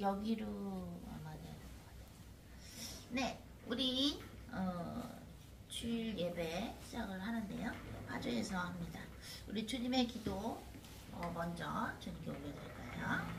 여기로 아마 돼야 될것 같아요. 네, 우리 어, 주일 예배 시작을 하는데요. 화조에서 합니다. 우리 주님의 기도 어, 먼저 주님께 올려드릴까요?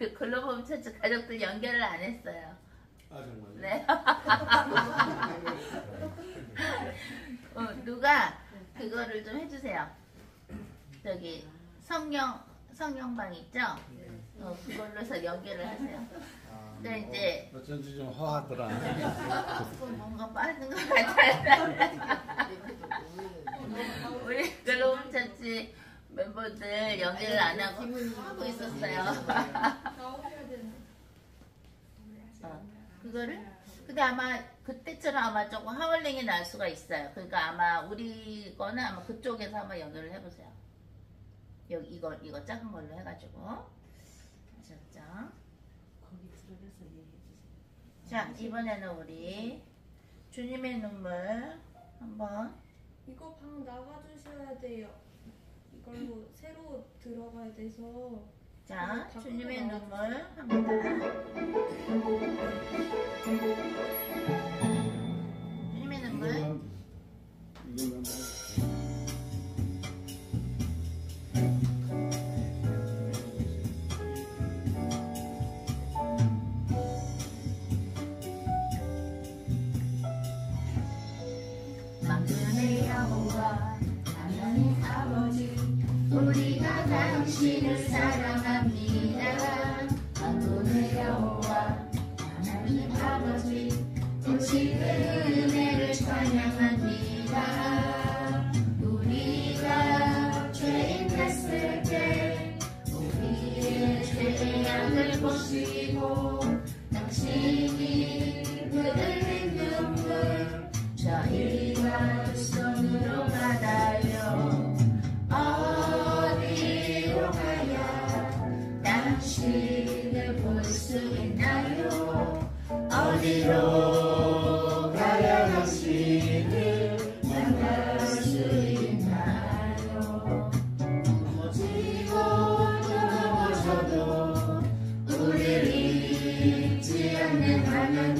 우리 글로벌 처치 가족들 연결을 안 했어요. 아 정말요? 네. 어, 누가 그거를 좀 해주세요. 저기 성령 성령방 있죠? 어, 그걸로 해서 연결을 하세요. 아, 네, 이제- 어, 어쩐지 좀 허하더라. 그 뭔가 빠른 것 같아요. 우리 글로벌 처치 멤버들 연결을 안 하고 하고 있었어요. 어, 그거를 근데 아마 그때처럼 아마 조금 하울링이 날 수가 있어요. 그러니까 아마 우리 거는 아마 그쪽에서 한번 연결을 해보세요. 여기 이거 이거 작은 걸로 해가지고 아셨죠? 거기 들어가서 얘기해 주세요. 자 이번에는 우리 주님의 눈물 한번 이거 방 나가주셔야 돼요. 이걸로 새로 들어가야 돼서. 자 주님의 눈물 합니다. 주님의 눈물. 이거는 우리가 당신을 사랑합니다. 만군의 여호와 하나님 아버지 당신의 은혜를 찬양합니다. 우리가 죄인 됐을 때 우리의 죄악을 보시 잊지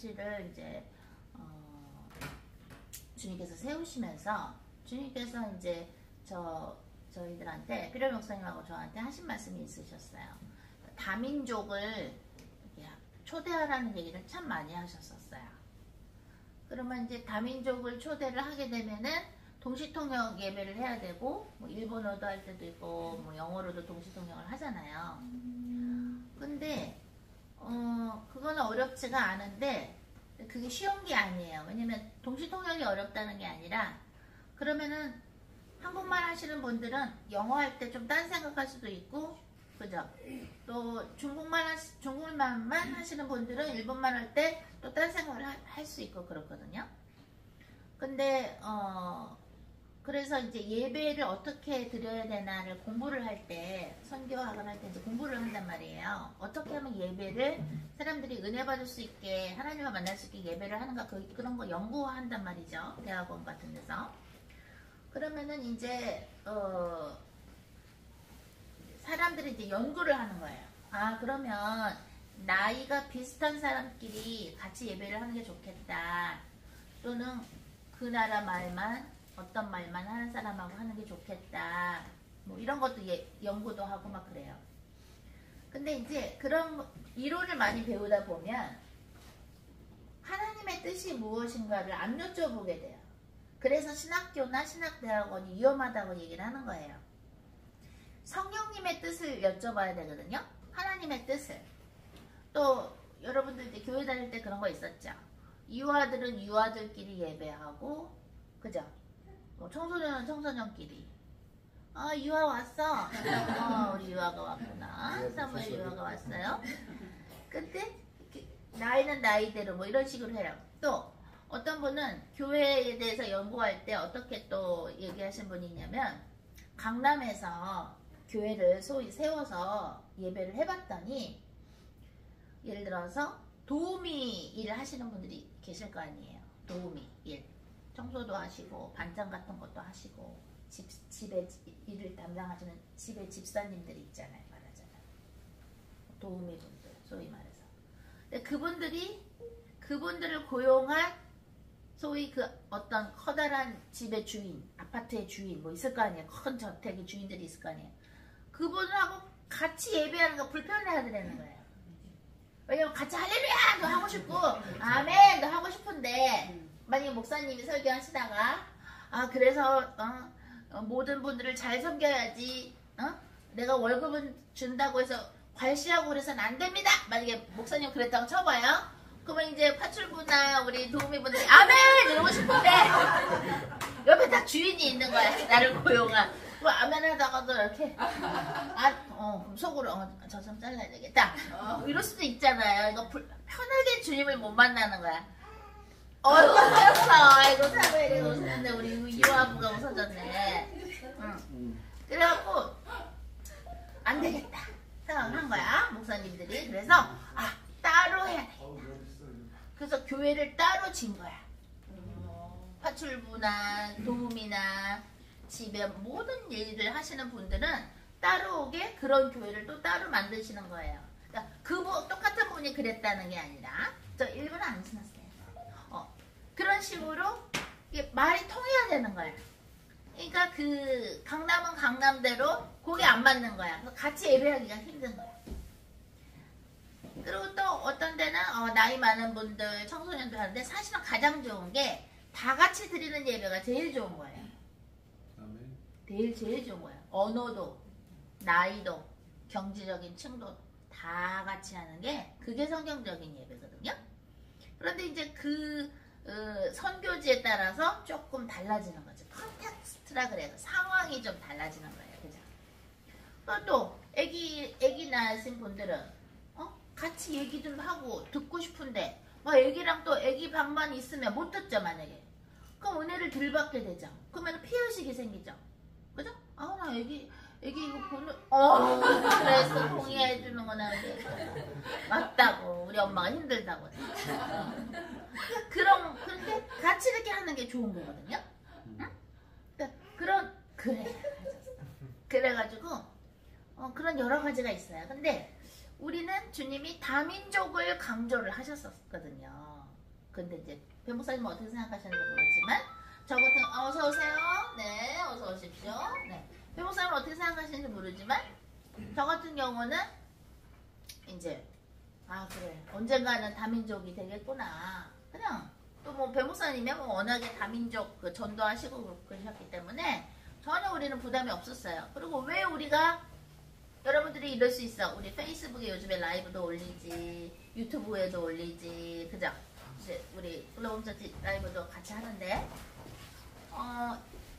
처치를 이제 어, 주님께서 세우시면서 주님께서 이제 저 저희들한테 피럴 목사님하고 저한테 하신 말씀이 있으셨어요. 다민족을 초대하라는 얘기를 참 많이 하셨었어요. 그러면 이제 다민족을 초대를 하게 되면은 동시통역 예배를 해야 되고 뭐 일본어도 할 때도 있고 뭐 영어로도 동시통역을 하잖아요. 근데 어 그거는 어렵지가 않은데 그게 쉬운 게 아니에요. 왜냐면 동시통역이 어렵다는 게 아니라 그러면은 한국말 하시는 분들은 영어 할 때 좀 딴 생각할 수도 있고 그죠? 또 중국말 하시, 중국말만 하시는 분들은 일본말 할 때 또 딴 생각을 할 수 있고 그렇거든요. 근데 어 그래서 이제 예배를 어떻게 드려야 되나를 공부를 할 때 선교학을 할때 이제 공부를 한단 말이에요. 어떻게 하면 예배를 사람들이 은혜 받을 수 있게 하나님을 만날 수 있게 예배를 하는가 그, 그런 거 연구한단 말이죠. 대학원 같은 데서. 그러면은 이제 어 사람들이 이제 연구를 하는 거예요. 아 그러면 나이가 비슷한 사람끼리 같이 예배를 하는 게 좋겠다. 또는 그 나라 말만 어떤 말만 하는 사람하고 하는 게 좋겠다. 뭐 이런 것도 예, 연구도 하고 막 그래요. 근데 이제 그런 이론을 많이 배우다 보면 하나님의 뜻이 무엇인가를 안 여쭤보게 돼요. 그래서 신학교나 신학대학원이 위험하다고 얘기를 하는 거예요. 성령님의 뜻을 여쭤봐야 되거든요. 하나님의 뜻을. 또 여러분들 이제 교회 다닐 때 그런 거 있었죠. 유아들은 유아들끼리 예배하고, 그죠? 뭐 청소년은 청소년끼리. 아 유아 왔어. 어 우리 유아가 왔구나. 사무엘 유아가 왔어요. 근데 이렇게 나이는 나이대로 뭐 이런 식으로 해요. 또 어떤 분은 교회에 대해서 연구할 때 어떻게 또 얘기하신 분이 있냐면 강남에서 교회를 소위 세워서 예배를 해봤더니 예를 들어서 도우미 일을 하시는 분들이 계실 거 아니에요. 도우미 일. 청소도 하시고 반찬 같은 것도 하시고 집, 집에 일을 담당하시는 집에 집사님들이 있잖아요. 말하자면. 도우미 분들 소위 말해서. 근데 그분들이 그분들을 고용한 소위 그 어떤 커다란 집의 주인, 아파트의 주인 뭐 있을 거 아니에요. 큰 저택의 주인들이 있을 거 아니에요. 그분하고 같이 예배하는 거 불편해하더라는 거예요. 왜냐면 같이 할렐루야도 하고 싶고 아멘도 하고 싶은데 만약에 목사님이 설교하시다가 아 그래서 어, 어, 모든 분들을 잘 섬겨야지 어? 내가 월급은 준다고 해서 괄시하고 그래서는 안 됩니다. 만약에 목사님 그랬다고 쳐봐요. 그러면 이제 파출부나 우리 도우미분들이 아멘 이러고 싶은데 옆에 다 주인이 있는 거야. 나를 고용한. 그 아멘 하다가도 이렇게 아, 어, 속으로 어, 저좀 잘라야 되겠다. 어, 이럴 수도 있잖아요. 이거 불, 편하게 주님을 못 만나는 거야. 어이구 웃었어. 아이고 사무엘이 웃었는데 우리 유아부가 웃어졌네. 응. 그래갖고 안 되겠다 생각을 한 거야 목사님들이. 그래서 아 따로 해야 돼. 그래서 교회를 따로 진 거야. 파출부나 도움이나 집에 모든 일을 하시는 분들은 따로 오게 그런 교회를 또 따로 만드시는 거예요. 그러니까 그 부- 똑같은 분이 그랬다는 게 아니라 저 일부러 안 지났어요. 어, 그런 식으로 말이 통해야 되는 거야. 그러니까 그 강남은 강남대로 그게 안 맞는 거야. 그래서 같이 예배하기가 힘든 거야. 그리고 또 어떤 데는 어, 나이 많은 분들 청소년들 하는데 사실은 가장 좋은 게 다 같이 드리는 예배가 제일 좋은 거예요. 아멘. 제일 제일 좋은 거예요. 언어도 나이도 경제적인 층도 다 같이 하는 게 그게 성경적인 예배거든요. 그런데 이제 그 어, 선교지에 따라서 조금 달라지는 거죠. context라 그래서 상황이 좀 달라지는 거예요. 그죠? 또, 또 애기 애기 낳으신 분들은 어? 같이 얘기 좀 하고 듣고 싶은데 막 애기랑 또 애기 방만 있으면 못 듣죠 만약에. 그럼 은혜를 덜 받게 되죠. 그러면 피해의식이 생기죠. 그죠? 아, 나 애기, 애기 이거 보는, 어, 그래서 동의해 주는 거나 맞다고. 우리 엄마가 힘들다고. 그런, 그런데 같이 이렇게 하는 게 좋은 거거든요. 응? 그러니까 그런, 그래. 그래가지고, 어, 그런 여러 가지가 있어요. 근데 우리는 주님이 다민족을 강조를 하셨었거든요. 근데 이제 변목사님은 어떻게 생각하시는지 모르지만 저 같은 어, 어서 오세요. 네, 어서 오십시오. 네. 변목사님은 어떻게 생각하시는지 모르지만 저 같은 경우는 이제 아 그래 언젠가는 다민족이 되겠구나 그냥 또뭐 배목사님이 뭐 워낙에 다민족 그 전도하시고 그러셨기 때문에 전혀 우리는 부담이 없었어요. 그리고 왜 우리가 여러분들이 이럴 수 있어? 우리 페이스북에 요즘에 라이브도 올리지 유튜브에도 올리지 그죠? 이제 우리 글로벌 처치 라이브도 같이 하는데 어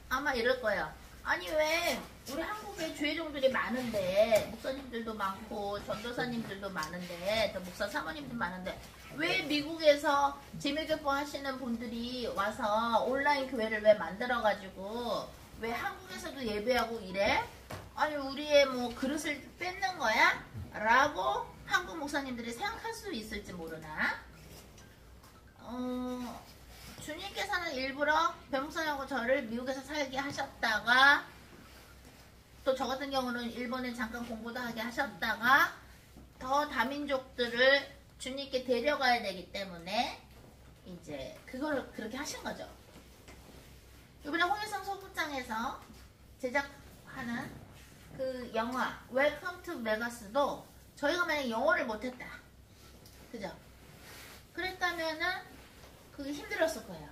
아마 이럴 거예요 아니 왜 우리 한국에 주의종들이 많은데 목사님들도 많고 전도사님들도 많은데 또 목사 사모님도 많은데 왜 미국에서 재미교포 하시는 분들이 와서 온라인 교회를 왜 만들어 가지고 왜 한국에서도 예배하고 이래? 아니 우리의 뭐 그릇을 뺏는 거야? 라고 한국 목사님들이 생각할 수 있을지 모르나? 어, 주님께서는 일부러 배목사님하고 저를 미국에서 살게 하셨다가 또 저 같은 경우는 일본에 잠깐 공부도 하게 하셨다가 더 다민족들을 주님께 데려가야 되기 때문에 이제 그걸 그렇게 하신 거죠. 이번에 홍일성 소극장에서 제작하는 그 영화 Welcome to Vegas도 저희가 만약 영어를 못했다. 그죠? 그랬다면은 그게 힘들었을 거예요.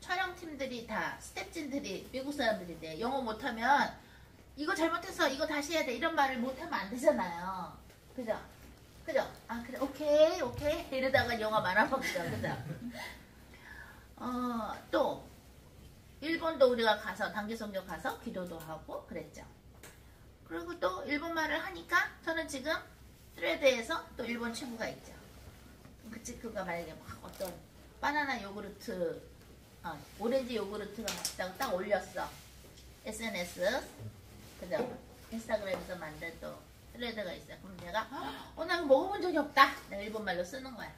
촬영팀들이 다 스태프진들이 미국 사람들인데 영어 못하면 이거 잘못했어 이거 다시 해야 돼 이런 말을 못하면 안 되잖아요. 그죠? 그죠? 아 그래 오케이 오케이 이러다가 영화 말아먹죠. 그죠? 어또 일본도 우리가 가서 단기 선교 가서 기도도 하고 그랬죠. 그리고 또 일본말을 하니까 저는 지금 트레드에서 또 일본 친구가 있죠. 그 친구가 만약에 막 어떤 바나나 요구르트, 어, 오렌지 요구르트가 맛있다고 딱 올렸어. SNS, 그죠? 인스타그램에서 만든 또 트레드가 있어요. 그럼 내가, 어, 나 이거 먹어본 적이 없다. 내가 일본말로 쓰는 거야.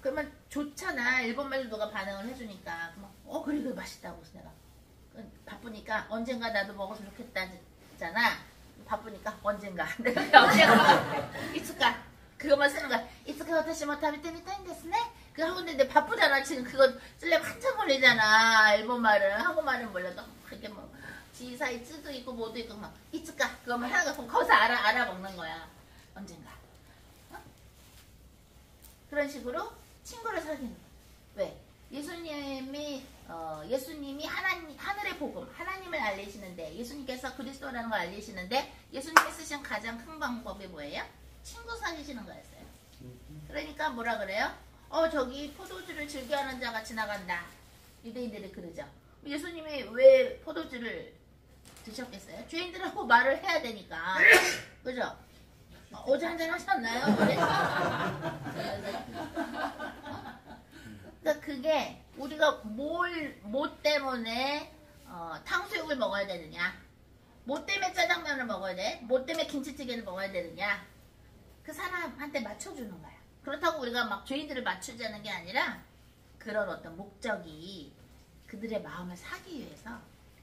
그러면 좋잖아. 일본말로 누가 반응을 해주니까. 그러면, 어, 그래, 그래, 맛있다고. 그래서 내가. 그 바쁘니까 언젠가 나도 먹었으면 좋겠다잖아. 바쁘니까 언젠가. 내가 언젠가. 이츠까. 그것만 쓰는 거야. 이츠까私も食べてみたいんですね. 그 하고 있는데 바쁘잖아. 지금 그거 쓰려면 한참 걸리잖아. 일본말은. 한국말은 몰라도. 그게 뭐. 지사이 쯔도 있고 뭐도 있고 막 이츠까. 그것만 하나가 그럼 거기서 알아, 알아먹는 거야. 언젠가. 어? 그런 식으로 친구를 사귀는 거야. 왜? 예수님이 어, 예수님이 하나님 하늘의 복음 하나님을 알리시는데 예수님께서 그리스도라는 걸 알리시는데 예수님이 쓰신 가장 큰 방법이 뭐예요? 친구 사귀시는 거였어요. 그러니까 뭐라 그래요? 어 저기 포도주를 즐겨하는 자가 지나간다. 유대인들이 그러죠. 예수님이 왜 포도주를 드셨겠어요? 주인들하고 말을 해야 되니까. 그죠? 어, 어제 한잔 하셨나요? 그러니까 그게 우리가 뭘, 뭐 때문에 어, 탕수육을 먹어야 되느냐, 뭐 때문에 짜장면을 먹어야 돼, 뭐 때문에 김치찌개를 먹어야 되느냐, 그 사람한테 맞춰주는 거야. 그렇다고 우리가 막 죄인들을 맞추자는 게 아니라 그런 어떤 목적이 그들의 마음을 사기 위해서.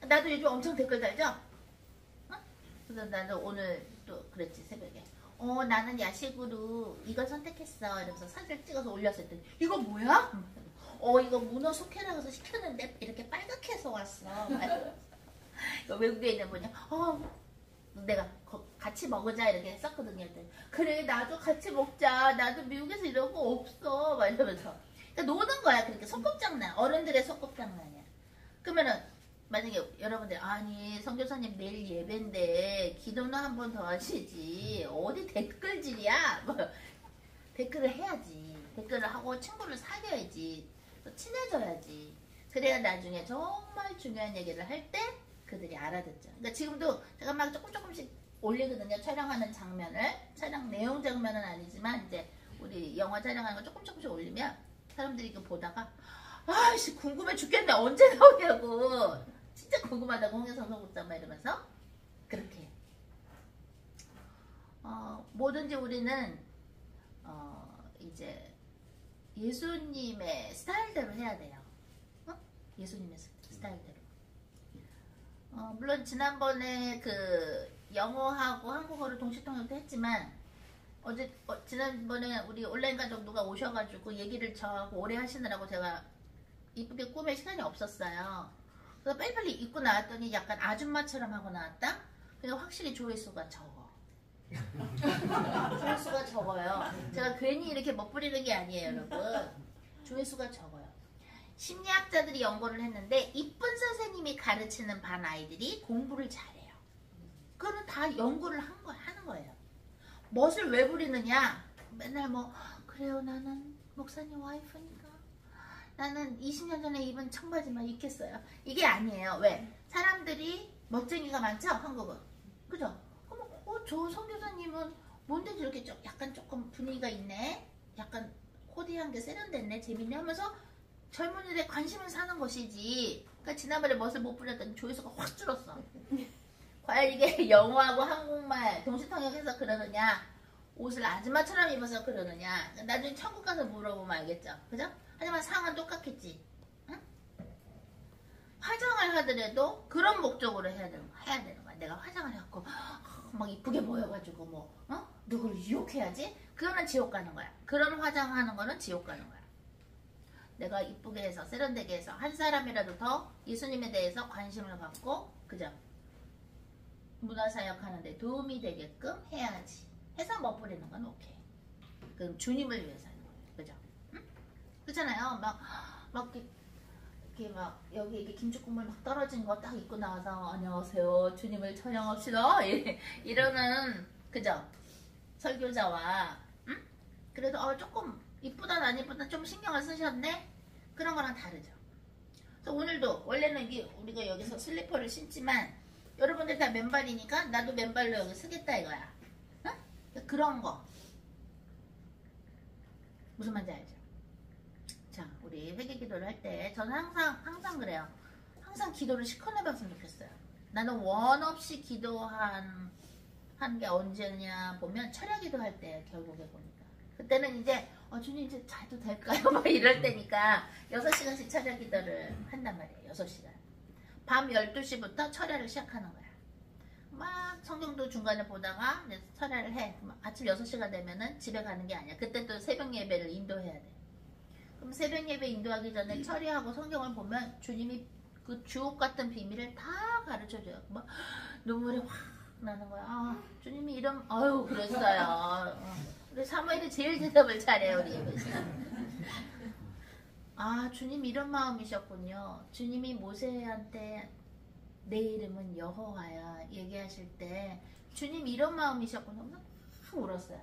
나도 요즘 엄청 댓글 달죠? 어? 그래서 나도 오늘 또 그랬지, 새벽에. 어, 나는 야식으로 이걸 선택했어. 이러면서 사진을 찍어서 올렸을 때, 이거 뭐야? 어, 이거 문어 속회라 해서 시켰는데 이렇게 빨갛게 해서 왔어. 이거 외국에 있는 분이, 어, 내가 거- 같이 먹으자 이렇게 했었거든요. 그래, 나도 같이 먹자. 나도 미국에서 이런 거 없어. 막 이러면서. 그러니까 노는 거야. 그렇게 소꿉장난. 어른들의 소꿉장난이야. 그러면은, 만약에 여러분들, 아니, 성교사님 내일 예배인데, 기도는 한 번 더 하시지. 어디 댓글질이야? 뭐, 댓글을 해야지. 댓글을 하고 친구를 사귀어야지. 또 친해져야지. 그래야 나중에 정말 중요한 얘기를 할 때 그들이 알아듣죠. 그러니까 지금도 제가 막 조금 조금씩 올리거든요. 촬영하는 장면을. 촬영 내용 장면은 아니지만 이제 우리 영화 촬영하는 거 조금 조금씩 올리면 사람들이 이거 보다가 아씨 궁금해 죽겠네 언제 나오냐고 진짜 궁금하다고 홍해성 소극장 막 이러면서 그렇게 어, 뭐든지 우리는 어, 이제 예수님의 스타일대로 해야 돼요. 어? 예수님의 스- 스타일대로. 어, 물론 지난번에 그 영어하고 한국어를 동시 통역도 했지만 어제 어, 지난번에 우리 온라인 가족 누가 오셔가지고 얘기를 저하고 오래 하시느라고 제가 이쁘게 꾸밀 시간이 없었어요. 그래서 빨리빨리 입고 나왔더니 약간 아줌마처럼 하고 나왔다? 근데 확실히 조회수가 적어. 조회수가 적어요. 제가 괜히 이렇게 멋부리는 게 아니에요, 여러분. 조회수가 적어요. 심리학자들이 연구를 했는데 이쁜 선생님이 가르치는 반 아이들이 공부를 잘해요. 그거는 다 연구를 한 거, 하는 거예요. 멋을 왜 부리느냐? 맨날 뭐 그래요 나는 목사님 와이프니까 나는 20년 전에 입은 청바지만 입겠어요. 이게 아니에요. 왜? 사람들이 멋쟁이가 많죠 한국은. 그죠? 그럼 어, 저 선교사님은 뭔데 저렇게 좀 약간 조금 분위기가 있네. 약간 코디한 게 세련됐네. 재밌네 하면서 젊은이들의 관심을 사는 것이지. 그러니까 지난번에 멋을 못 부렸더니 조회수가 확 줄었어. 과연 이게 영어하고 한국말 동시통역해서 그러느냐? 옷을 아줌마처럼 입어서 그러느냐? 나중에 천국 가서 물어보면 알겠죠. 그죠? 하지만 상은 똑같겠지. 응? 화장을 하더라도 그런 목적으로 해야 되는 거야. 해야 되는 거야. 내가 화장을 해갖고 막 이쁘게 보여가지고 뭐 어? 누구를 유혹해야지? 그거는 지옥 가는 거야. 그런 화장하는 거는 지옥 가는 거야. 내가 이쁘게 해서 세련되게 해서 한 사람이라도 더 예수님에 대해서 관심을 갖고 그죠? 문화사역 하는데 도움이 되게끔 해야지. 해서 멋부리는 건 오케이. 그럼 주님을 위해서 하는 거예요. 그죠? 응? 그렇잖아요. 막, 막, 이렇게, 막, 여기 이렇게 김치국물 막 떨어진 거 딱 입고 나와서, 안녕하세요. 주님을 찬양합시다. 이- 이러는, 그죠? 설교자와, 응? 그래도, 어, 조금, 이쁘다, 안 이쁘다, 좀 신경을 쓰셨네? 그런 거랑 다르죠. 그래서 오늘도, 원래는 이게 우리가 여기서 슬리퍼를 신지만, 여러분들 다 맨발이니까 나도 맨발로 여기 쓰겠다 이거야. 응? 그런 거. 무슨 말인지 알죠? 자, 우리 회개 기도를 할 때 저는 항상 항상 그래요. 항상 기도를 시커내 봤으면 좋겠어요. 나는 원 없이 기도한 한 게 언제냐 보면 철야 기도할 때 결국에 보니까 그때는 이제 어, 주님 이제 자도 될까요? 막 이럴 때니까 6시간씩 철야 기도를 한단 말이에요. 6시간. 밤 12시부터 철야를 시작하는 거야. 막 성경도 중간에 보다가 철야를 해. 아침 6시가 되면은 집에 가는 게 아니야. 그때 또 새벽 예배를 인도해야 돼. 그럼 새벽 예배 인도하기 전에 철야하고 성경을 보면 주님이 그 주옥 같은 비밀을 다 가르쳐 줘요. 막 눈물이 확 나는 거야. 아, 주님이 이런 아유 그랬어요. 어. 우리 사무엘이 제일 대답을 잘해요, 우리 예배 시간. 아, 주님 이런 마음이셨군요. 주님이 모세한테 내 이름은 여호와야 얘기하실 때 주님 이런 마음이셨군요. 막 울었어요.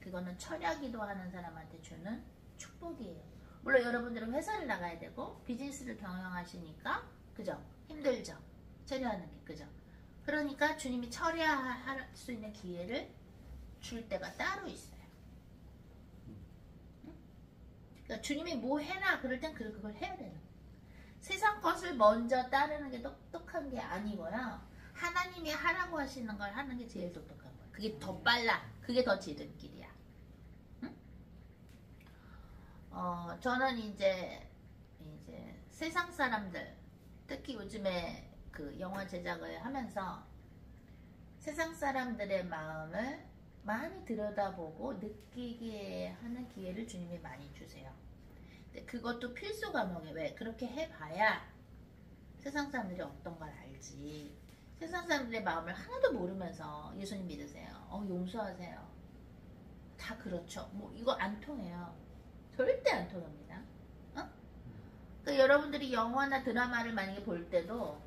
그거는 철야기도 하는 사람한테 주는 축복이에요. 물론 여러분들은 회사를 나가야 되고 비즈니스를 경영하시니까 그죠? 힘들죠. 철야하는 게 그죠? 그러니까 주님이 철야할 수 있는 기회를 줄 때가 따로 있어요. 그러니까 주님이 뭐 해라 그럴 땐 그- 그걸 해야 되는. 세상 것을 먼저 따르는 게 똑똑한 게 아니고요. 하나님이 하라고 하시는 걸 하는 게 제일 똑똑한 거예요. 그게 더 빨라. 그게 더 지름길이야. 응? 어, 저는 이제 이제 세상 사람들 특히 요즘에 그 영화 제작을 하면서 세상 사람들의 마음을 많이 들여다보고 느끼게 하는 기회를 주님이 많이 주세요. 근데 그것도 필수 과목에 왜 그렇게 해봐야 세상 사람들이 어떤 걸 알지. 세상 사람들의 마음을 하나도 모르면서 예수님 믿으세요. 어, 용서하세요. 다 그렇죠. 뭐 이거 안 통해요. 절대 안 통합니다. 어? 그 여러분들이 영화나 드라마를 만약에 볼 때도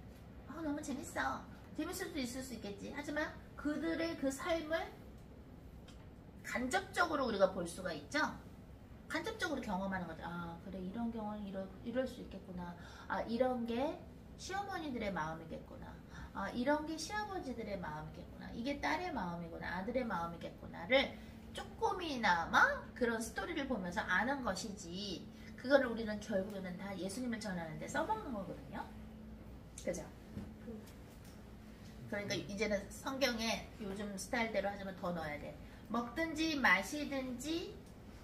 아, 너무 재밌어. 재밌을 수도 있을 수 있겠지. 하지만 그들의 그 삶을 간접적으로 우리가 볼 수가 있죠. 간접적으로 경험하는 거죠. 아, 그래, 이런 경우는 이럴, 이럴 수 있겠구나. 아, 이런 게 시어머니들의 마음이겠구나. 아, 이런 게 시아버지들의 마음이겠구나. 이게 딸의 마음이구나. 아들의 마음이겠구나를 조금이나마 그런 스토리를 보면서 아는 것이지. 그거를 우리는 결국에는 다 예수님을 전하는데 써먹는 거거든요. 그죠? 그러니까 이제는 성경에 요즘 스타일대로 하자면 더 넣어야 돼. 먹든지 마시든지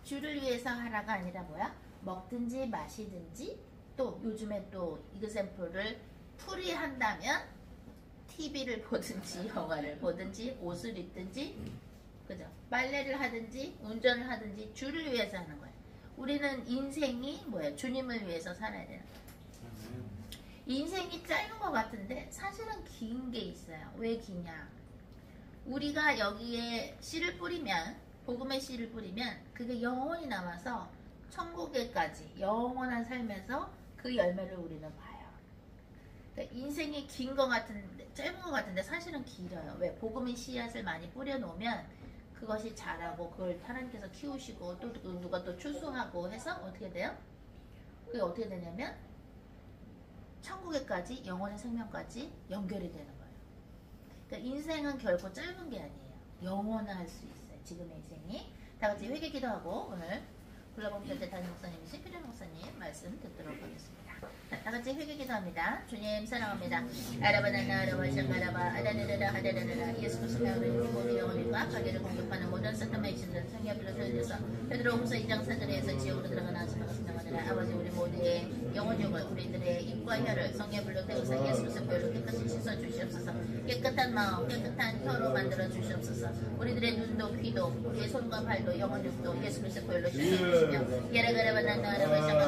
주를 위해서 하라가 아니라 뭐야? 먹든지 마시든지 또 요즘에 또 이그샘플을 풀이 한다면 TV를 보든지 영화를 보든지 옷을 입든지 그죠? 빨래를 하든지 운전을 하든지 주를 위해서 하는 거예요. 우리는 인생이 뭐예요? 주님을 위해서 살아야 되는 거예요. 인생이 짧은 것 같은데 사실은 긴 게 있어요. 왜 기냐? 우리가 여기에 씨를 뿌리면 복음의 씨를 뿌리면 그게 영원히 남아서 천국에까지 영원한 삶에서 그 열매를 우리는 봐요. 그러니까 인생이 긴 것 같은데 짧은 것 같은데 사실은 길어요. 왜 복음의 씨앗을 많이 뿌려놓으면 그것이 자라고 그걸 하나님께서 키우시고 또 누가 또 추수하고 해서 어떻게 돼요? 그게 어떻게 되냐면 천국에까지 영원의 생명까지 연결이 되는 거예요. 그러니까 인생은 결코 짧은 게 아니에요. 영원할 수 있어요. 지금의 인생이. 다 같이 회개 기도하고 오늘 불러본 교대 담임 목사님이신 필요 목사님 말씀 듣도록 하겠습니다. 자, 다 같이 회개 기도합니다. 주님 사랑합니다. 아라바나나 아라바샹가라바 아다네라라 하다라라 예수 그리스도의 모든 영혼과 가게를 공격하는 모든 사탄의 진들 성경으로 표현해서 베드로 홍서 2장 4절에서 지옥으로 들어가는 아줌마가 신령하느라 아버지 우리 모두의 영혼육을 우리들의 입과 혀를 성경불로 태우사 예수 그리스도 별로 깨끗이 씻어 주시옵소서 깨끗한 마음 깨끗한 혀로 만들어 주시옵소서 우리들의 눈도 귀도 우리의 손과 발도 영혼육도 예수 그리스도 별로 씻어 주시며 예라가라바나나 아라바샹가라바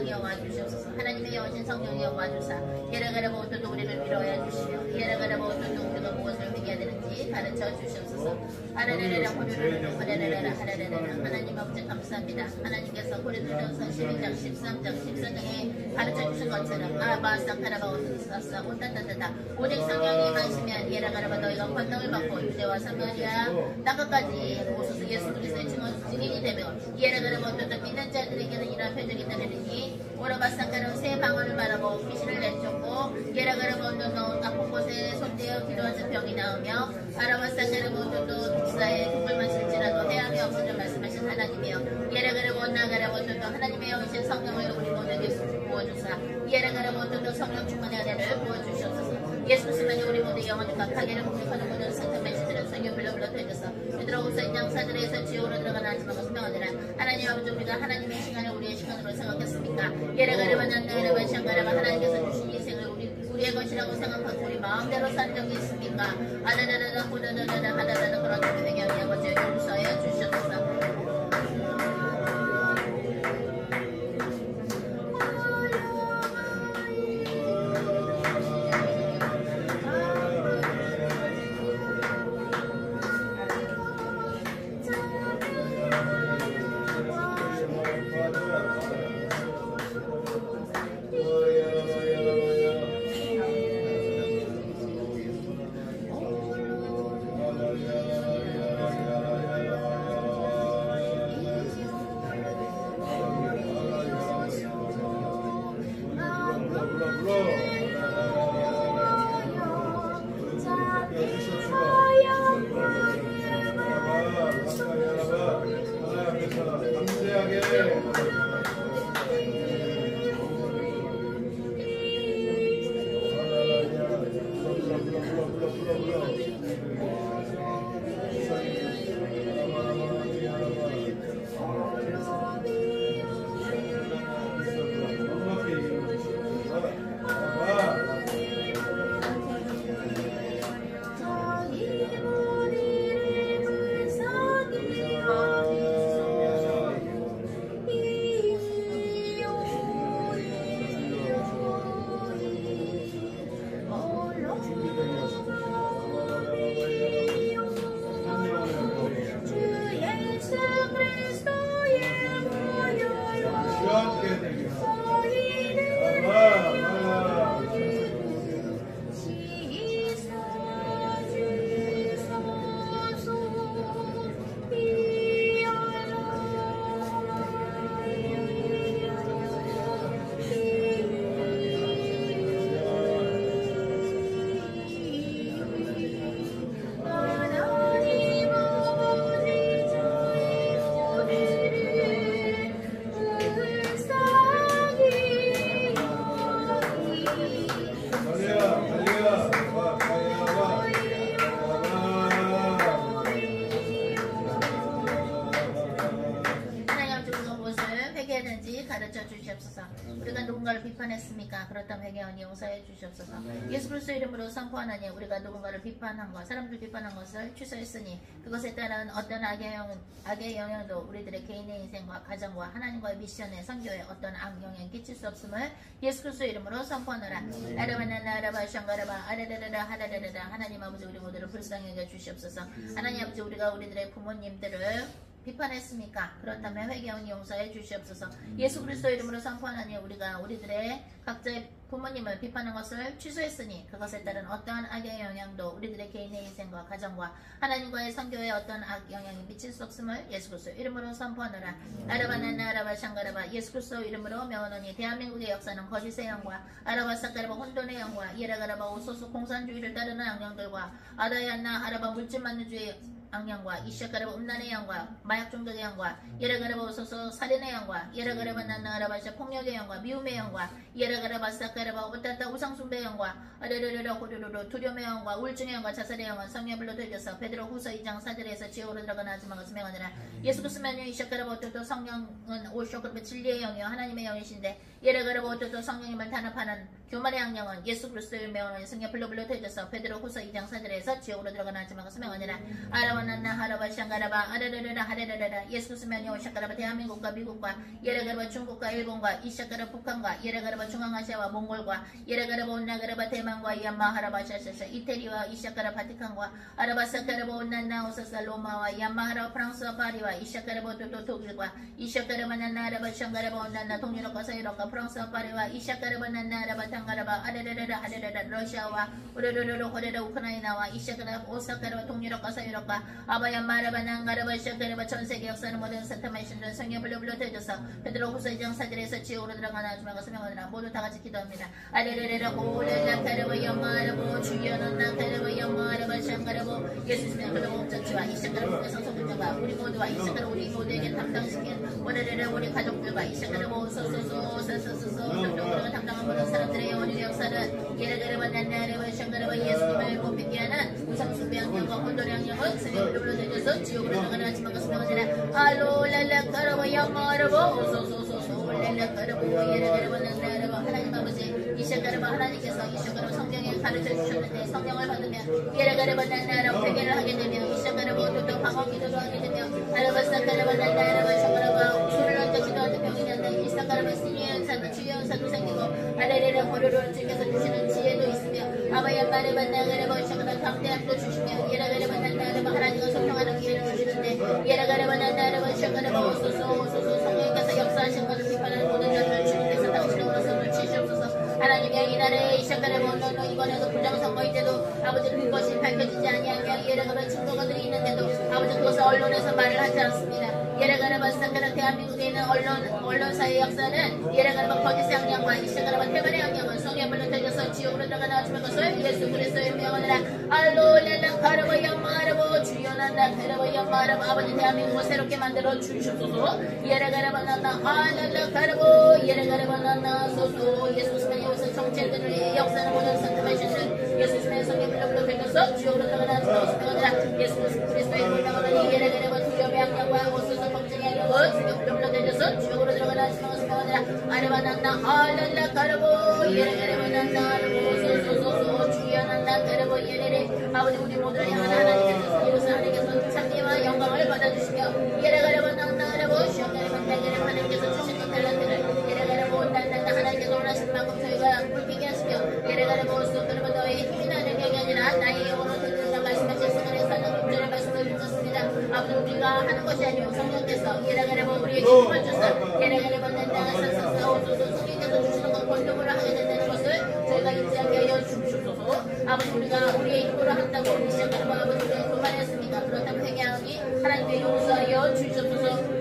성령이 영화 주시옵소서. 하나님의 영하신 성령이 영화 주사. 예라가라바 오토도 우리를 위로하여 주시며 예라가라바 오토도 우리가 무엇을 회개해야 되는지 가르쳐 주시옵소서. 하나님 아버지 감사합니다. 하나님께서 고린도전서 12장 13장 14장에 가르쳐 주신 것처럼 아바사카라바 오사사 오따따따다. 오직 성령이 임하시면 예라가라바 너희가 권능을 받고 유대와 사마리아 땅끝까지 오소서 예수 그리스도의 증인이 되며 예라가라바 오토도 믿는 자들에게는 이러한 표적이 따르니 오라바사카로 새 방언을 말하고 귀신을 내쫓고 예라가라바 오토도 아픈 곳에 손대어 기도하는 병이 나오며 아라바사카라바 오토도 독사에 독불만 실지라도 해함이 없으려 말씀하신 하나님이여. 예라가라바 오나가라바 오토도 하나님의 영이신 성령을 우리 모두에게 부어주사. 예라가라바 오토도 성령 충만의 은혜를 부어주시옵소서. 예수 그리스도만이 우리 모두 영원과 가게를 공격하는 모든 사탄 메시지를 성령 불러 불러 되어서 베드로후서 2장 4절에서 지옥으로 들어가는 아줌마가 소명하느라 하나님 아버지 우리가 하나님의 시간을 우리의 시간으로 생각했습니 까 예라가라바 난나가라바 샹가라바 하나님께서 주신 인생을 우리 우리의 것이라고 생각하고 우리 마음대로 산 적이 있습니까? 아다다다다 호다다다다 하다다다 그런 적이 되게 하니 아버지 용서하여 주시옵소 회개하니 용서해 주시옵소서. 예수 그리스도 이름으로 선포하나니 우리가 누군가를 비판한 것, 사람들 비판한 것을 취소했으니 그것에 따른 어떤 악의 영향, 악의 영향도 우리들의 개인의 인생과 가정과 하나님과의 미션에 선교에 어떤 악영향 끼칠 수 없음을 예수 그리스도 이름으로 선포하노라. 아라바나나 아라바 샹가라바 아라라라라 하라라라라 하나님 아버지 우리 모두를 불쌍히 여겨 주시옵소서. 하나님 아버지 우리가 우리들의 부모님들을 비판했습니까? 그렇다면 회개원 용서해 주시옵소서. 예수 그리스도 이름으로 선포하나니 우리가 우리들의 각자의 부모님을 비판한 것을 취소했으니 그것에 따른 어떠한 악의 영향도 우리들의 개인의 인생과 가정과 하나님과의 성교에 어떤 악 영향이 미칠 수 없음을 예수 그리스도 이름으로 선포하노라. 아라바나나 아라바 샹가라바 예수 그리스도 이름으로 명하노니 대한민국의 역사는 거짓의 영과 아라바 사카라바 혼돈의 영과 예라가라바 오소소 공산주의를 따르는 악령들과 아다야나 아라바 물질 만능주의 악령과 이샤가라바 음란의 영과 마약 중독의 영과 예라가라바 오소소 살인의 영과 예라가라바 난나가라바샤 폭력의 영과 미움의 영과 예라가라바 사카라바 오따따 우상숭배의 영과 아르르르르 호르르르 두려움의 영과 우울증의 영과 자살의 영은 성령불로 되져서 베드로 후서 2장 4절에서 지옥으로 들어가나 하지만 것을 명하느라 예수 그리스도면 이샤가라바 오또또 성령은 오쇼그르베 진리의 영이요. 하나님의 영이신데 예라가라바 오또또 성령님을 단합하는 교만의 악령은 예수 그리스도의 명하는 성령 불로 불로 되져서 베드로 후서 2장 4절에서 지옥으로 들어가나 것을 명하느라. 아라바나나 하라바 샹가라바 아르르르르 하레르르라. 예수 그리스도면 오샤가라바 대한민국과 미국과 예라가라바 중국과 일본과 이샤가라 북한과 예라가라바 중앙아시아와 몽골과 예라가라바 온나가라바 대만과 야마 하라바 샤샤샤 이태리와 이샤가라 바티칸과 아라바 사카라바 온난나 오사사 로마와 야마 하라 프랑스와 파리와 이샤가라바 도도 독일과 이샤가라바 난나라바 샹가라바 온난나 동유럽과 서유럽과 프랑스와 파리와 이샤가라바 난나라바 당가라바 아르르르르 하레르르 러시아와 우르르르르 호레르 우크라이나와 이샤가라 오사카라바 동유럽과 서유럽과 아바야 마라바 난가라바 샤가라바 전세계 역사는 모든 사타마이신들 성령 불려 불려 되져서 베드로 후서 2장 4절에서 지옥으로 들어가나 주마가 설명하느라 모두 다 같이 기도합니다 아르르르르 호레르 카라바 야마라보 주여는 나카라바 야마라바 샹가라보 예수님의 그런 목적지와 이샤가라 성성들과 우리 모두와 이샤가라 우리 모두에게 담당시킨 오르르르 우리 가족들과 야마라보 오소소소소 올랄라 카라보 예르가라바 난나라바 하나님 아버지 이샤가라바 하나님께서 이샤가라 성경에 가르쳐 주셨는데 성령을 받으면 예라가라바 난나라바 회개를 하게 되며 이샤가라바 또또 방어 기도도 하게 되며 아라바사카라바 난나라바 아레레라 호르를 주께서 주시는 지혜도 있으며 아바야 마르바 나가라바 샤가라 강대함도 주시며 예라가라바 난나라바 하나님과 소통하는 기회를 주시는데 예라가라바 난나라바 샤가라바 오소소 오소소 성령께서 역사하신 것을 비판하는 모든 자들을 주님께서 당신으로서 물치시옵소서. 하나님의 이 나라에 이샤가라바 온노노 이번에도 부정선거일 때도 아버지 그것이 밝혀지지 아니하며 예라가라 증거가들이 있는데도 아버지 그것을 언론에서 말을 하지 않습니다 예라가라바 사카라 대한민국에 있는 언론, 언론사의 역사는 예라가라바 거짓의 악령과 이샤가라바 태반의 악령은 성령불로 되져서 지옥으로 들어가나 하지만 것을 예수 그리스도의 명하느라 알로랄라 카라바 야마라보 주연한다 카라바 야마라바 아버지 대한민국을 새롭게 만들어 되져서 지옥으로 들어가나 하지만 것을 명하느라 아르바난나 카라보 예라가라바 나나 아르보 소소소소 주연한다. 카라보 예레레. 아버지 우리 모두를 향한 하나님께서 이곳을 하나님께서 찬미와 영광을 받아주시며 예라가라 우리가 하는 것이 아니고 성령께서 예라가라보 우리에게 힘을 주사 예라가라보 난다가 사사사 오소소 성령께서 주시는 것 권능으로 하게 된다는 것을 저희가 잊지 않게 하여 주시옵소서. 아버지 우리가 우리의 힘으로 한다고 시작하는 아버지를 교만했습니까 그렇다면 회개하니 하나님의 용서하여 주시옵소서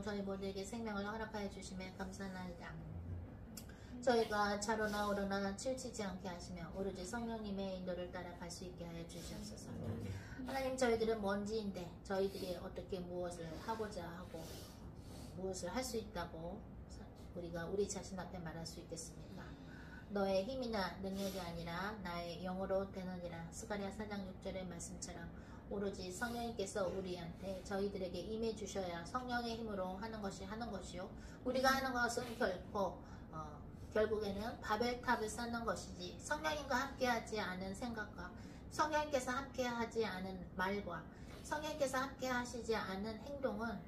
오늘도 저희 모두에게 생명을 허락하여 주심에 감사합니다. 저희가 자로나 오로나 치우치지 않게 하시며 오로지 성령님의 인도를 따라 갈 수 있게 하여 주시옵소서. 하나님 저희들은 먼지인데 저희들이 어떻게 무엇을 하고자 하고 무엇을 할 수 있다고 우리가 우리 자신 앞에 말할 수 있겠습니까? 너의 힘이나 능력이 아니라 나의 영으로 되느니라 스가랴 4장 6절의 말씀처럼 오로지 성령님께서 우리한테 저희들에게 임해 주셔야 성령의 힘으로 하는 것이 하는 것이요 우리가 하는 것은 결코 어, 결국에는 바벨탑을 쌓는 것이지 성령님과 함께하지 않은 생각과 성령님께서 함께하지 않은 말과 성령님께서 함께하시지 않은 행동은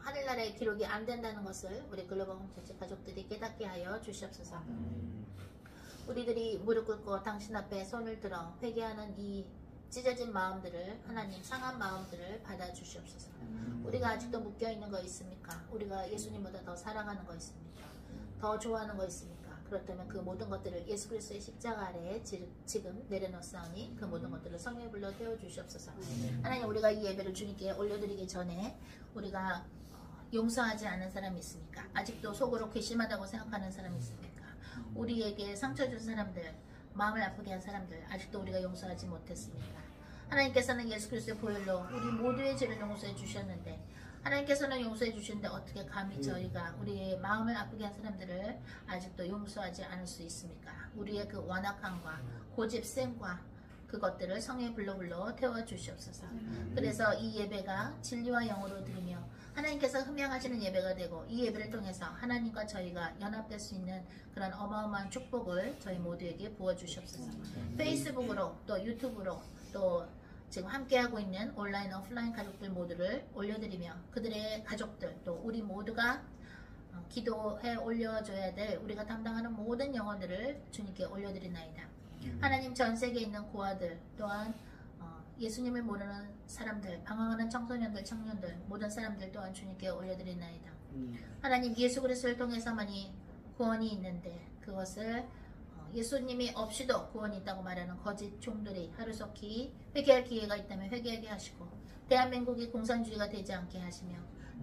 하늘나라의 기록이 안 된다는 것을 우리 글로벌 홈처치 가족들이 깨닫게 하여 주시옵소서. 우리들이 무릎 꿇고 당신 앞에 손을 들어 회개하는 이 찢어진 마음들을 하나님 상한 마음들을 받아 주시옵소서. 우리가 아직도 묶여 있는 거 있습니까? 우리가 예수님보다 더 사랑하는 거 있습니까? 더 좋아하는 거 있습니까? 그렇다면 그 모든 것들을 예수 그리스도의 십자가 아래에 지- 지금 내려놓사오니 그 모든 것들을 성령의 불로 태워 주시옵소서. 하나님 우리가 이 예배를 주님께 올려드리기 전에 우리가 어, 용서하지 않은 사람이 있습니까? 아직도 속으로 괘씸하다고 생각하는 사람이 있습니까? 우리에게 상처 준 사람들, 마음을 아프게 한 사람들 아직도 우리가 용서하지 못했습니까? 하나님께서는 예수 그리스도의 보혈로 우리 모두의 죄를 용서해 주셨는데 하나님께서는 용서해 주시는데 어떻게 감히 저희가 우리의 마음을 아프게 한 사람들을 아직도 용서하지 않을 수 있습니까? 우리의 그 완악함과 고집sem과 그것들을 성의 불로 불러 태워 주시옵소서. 그래서 이 예배가 진리와 영으로 드리며 하나님께서 흠양하시는 예배가 되고 이 예배를 통해서 하나님과 저희가 연합될 수 있는 그런 어마어마한 축복을 저희 모두에게 부어 주시옵소서. 페이스북으로 또 유튜브로 또 지금 함께하고 있는 온라인 오프라인 가족들 모두를 올려드리며 그들의 가족들 또 우리 모두가 어, 기도해 올려줘야 될 우리가 담당하는 모든 영혼들을 주님께 올려드리나이다. 하나님 전 세계에 있는 고아들 또한 어, 예수님을 모르는 사람들 방황하는 청소년들 청년들 모든 사람들 또한 주님께 올려드리나이다. 하나님 예수 그리스도를 통해서만이 구원이 있는데 그것을 어, 예수님이 없이도 구원이 있다고 말하는 거짓 종들이 하루속히 회개할 기회가 있다면 회개하게 하시고 대한민국이 공산주의가 되지 않게 하시며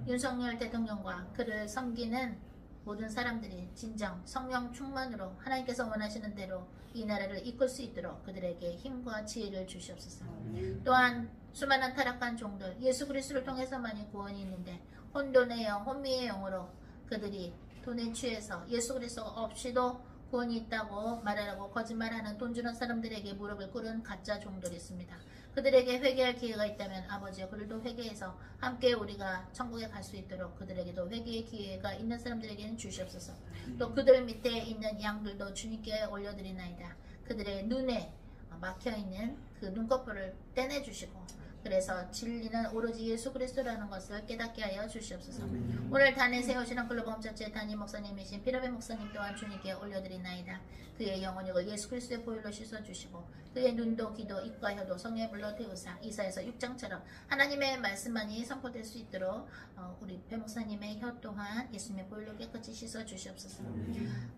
윤석열 대통령과 그를 섬기는 모든 사람들이 진정 성령 충만으로 하나님께서 원하시는 대로 이 나라를 이끌 수 있도록 그들에게 힘과 지혜를 주시옵소서. 또한 수많은 타락한 종들 예수 그리스도를 통해서만이 구원이 있는데 혼돈의 영, 혼미의 영으로 그들이 돈에 취해서 예수 그리스도 없이도 구원이 있다고 말하라고 거짓말하는 돈 주는 사람들에게 무릎을 꿇은 가짜 종들이 있습니다. 그들에게 회개할 기회가 있다면 아버지여 그들도 회개해서 함께 우리가 천국에 갈 수 있도록 그들에게도 회개의 기회가 있는 사람들에게는 주시옵소서. 또 그들 밑에 있는 양들도 주님께 올려드리나이다. 그들의 눈에 막혀 있는 그 눈꺼풀을 떼내 주시고 그래서 진리는 오로지 예수 그리스도라는 것을 깨닫게 하여 주시옵소서. 오늘 단에 세우시는 글로범 처치의 단임 목사님이신 피라베 목사님 또한 주님께 올려드리나이다. 그의 영혼을 예수 그리스도의 보혈로 씻어주시고 그의 눈도 귀도 입과 혀도 성의 불로 태우사 이사에서 6장처럼 하나님의 말씀만이 선포될 수 있도록 어, 우리 배 목사님의 혀 또한 예수님의 보혈로 깨끗이 씻어주시옵소서.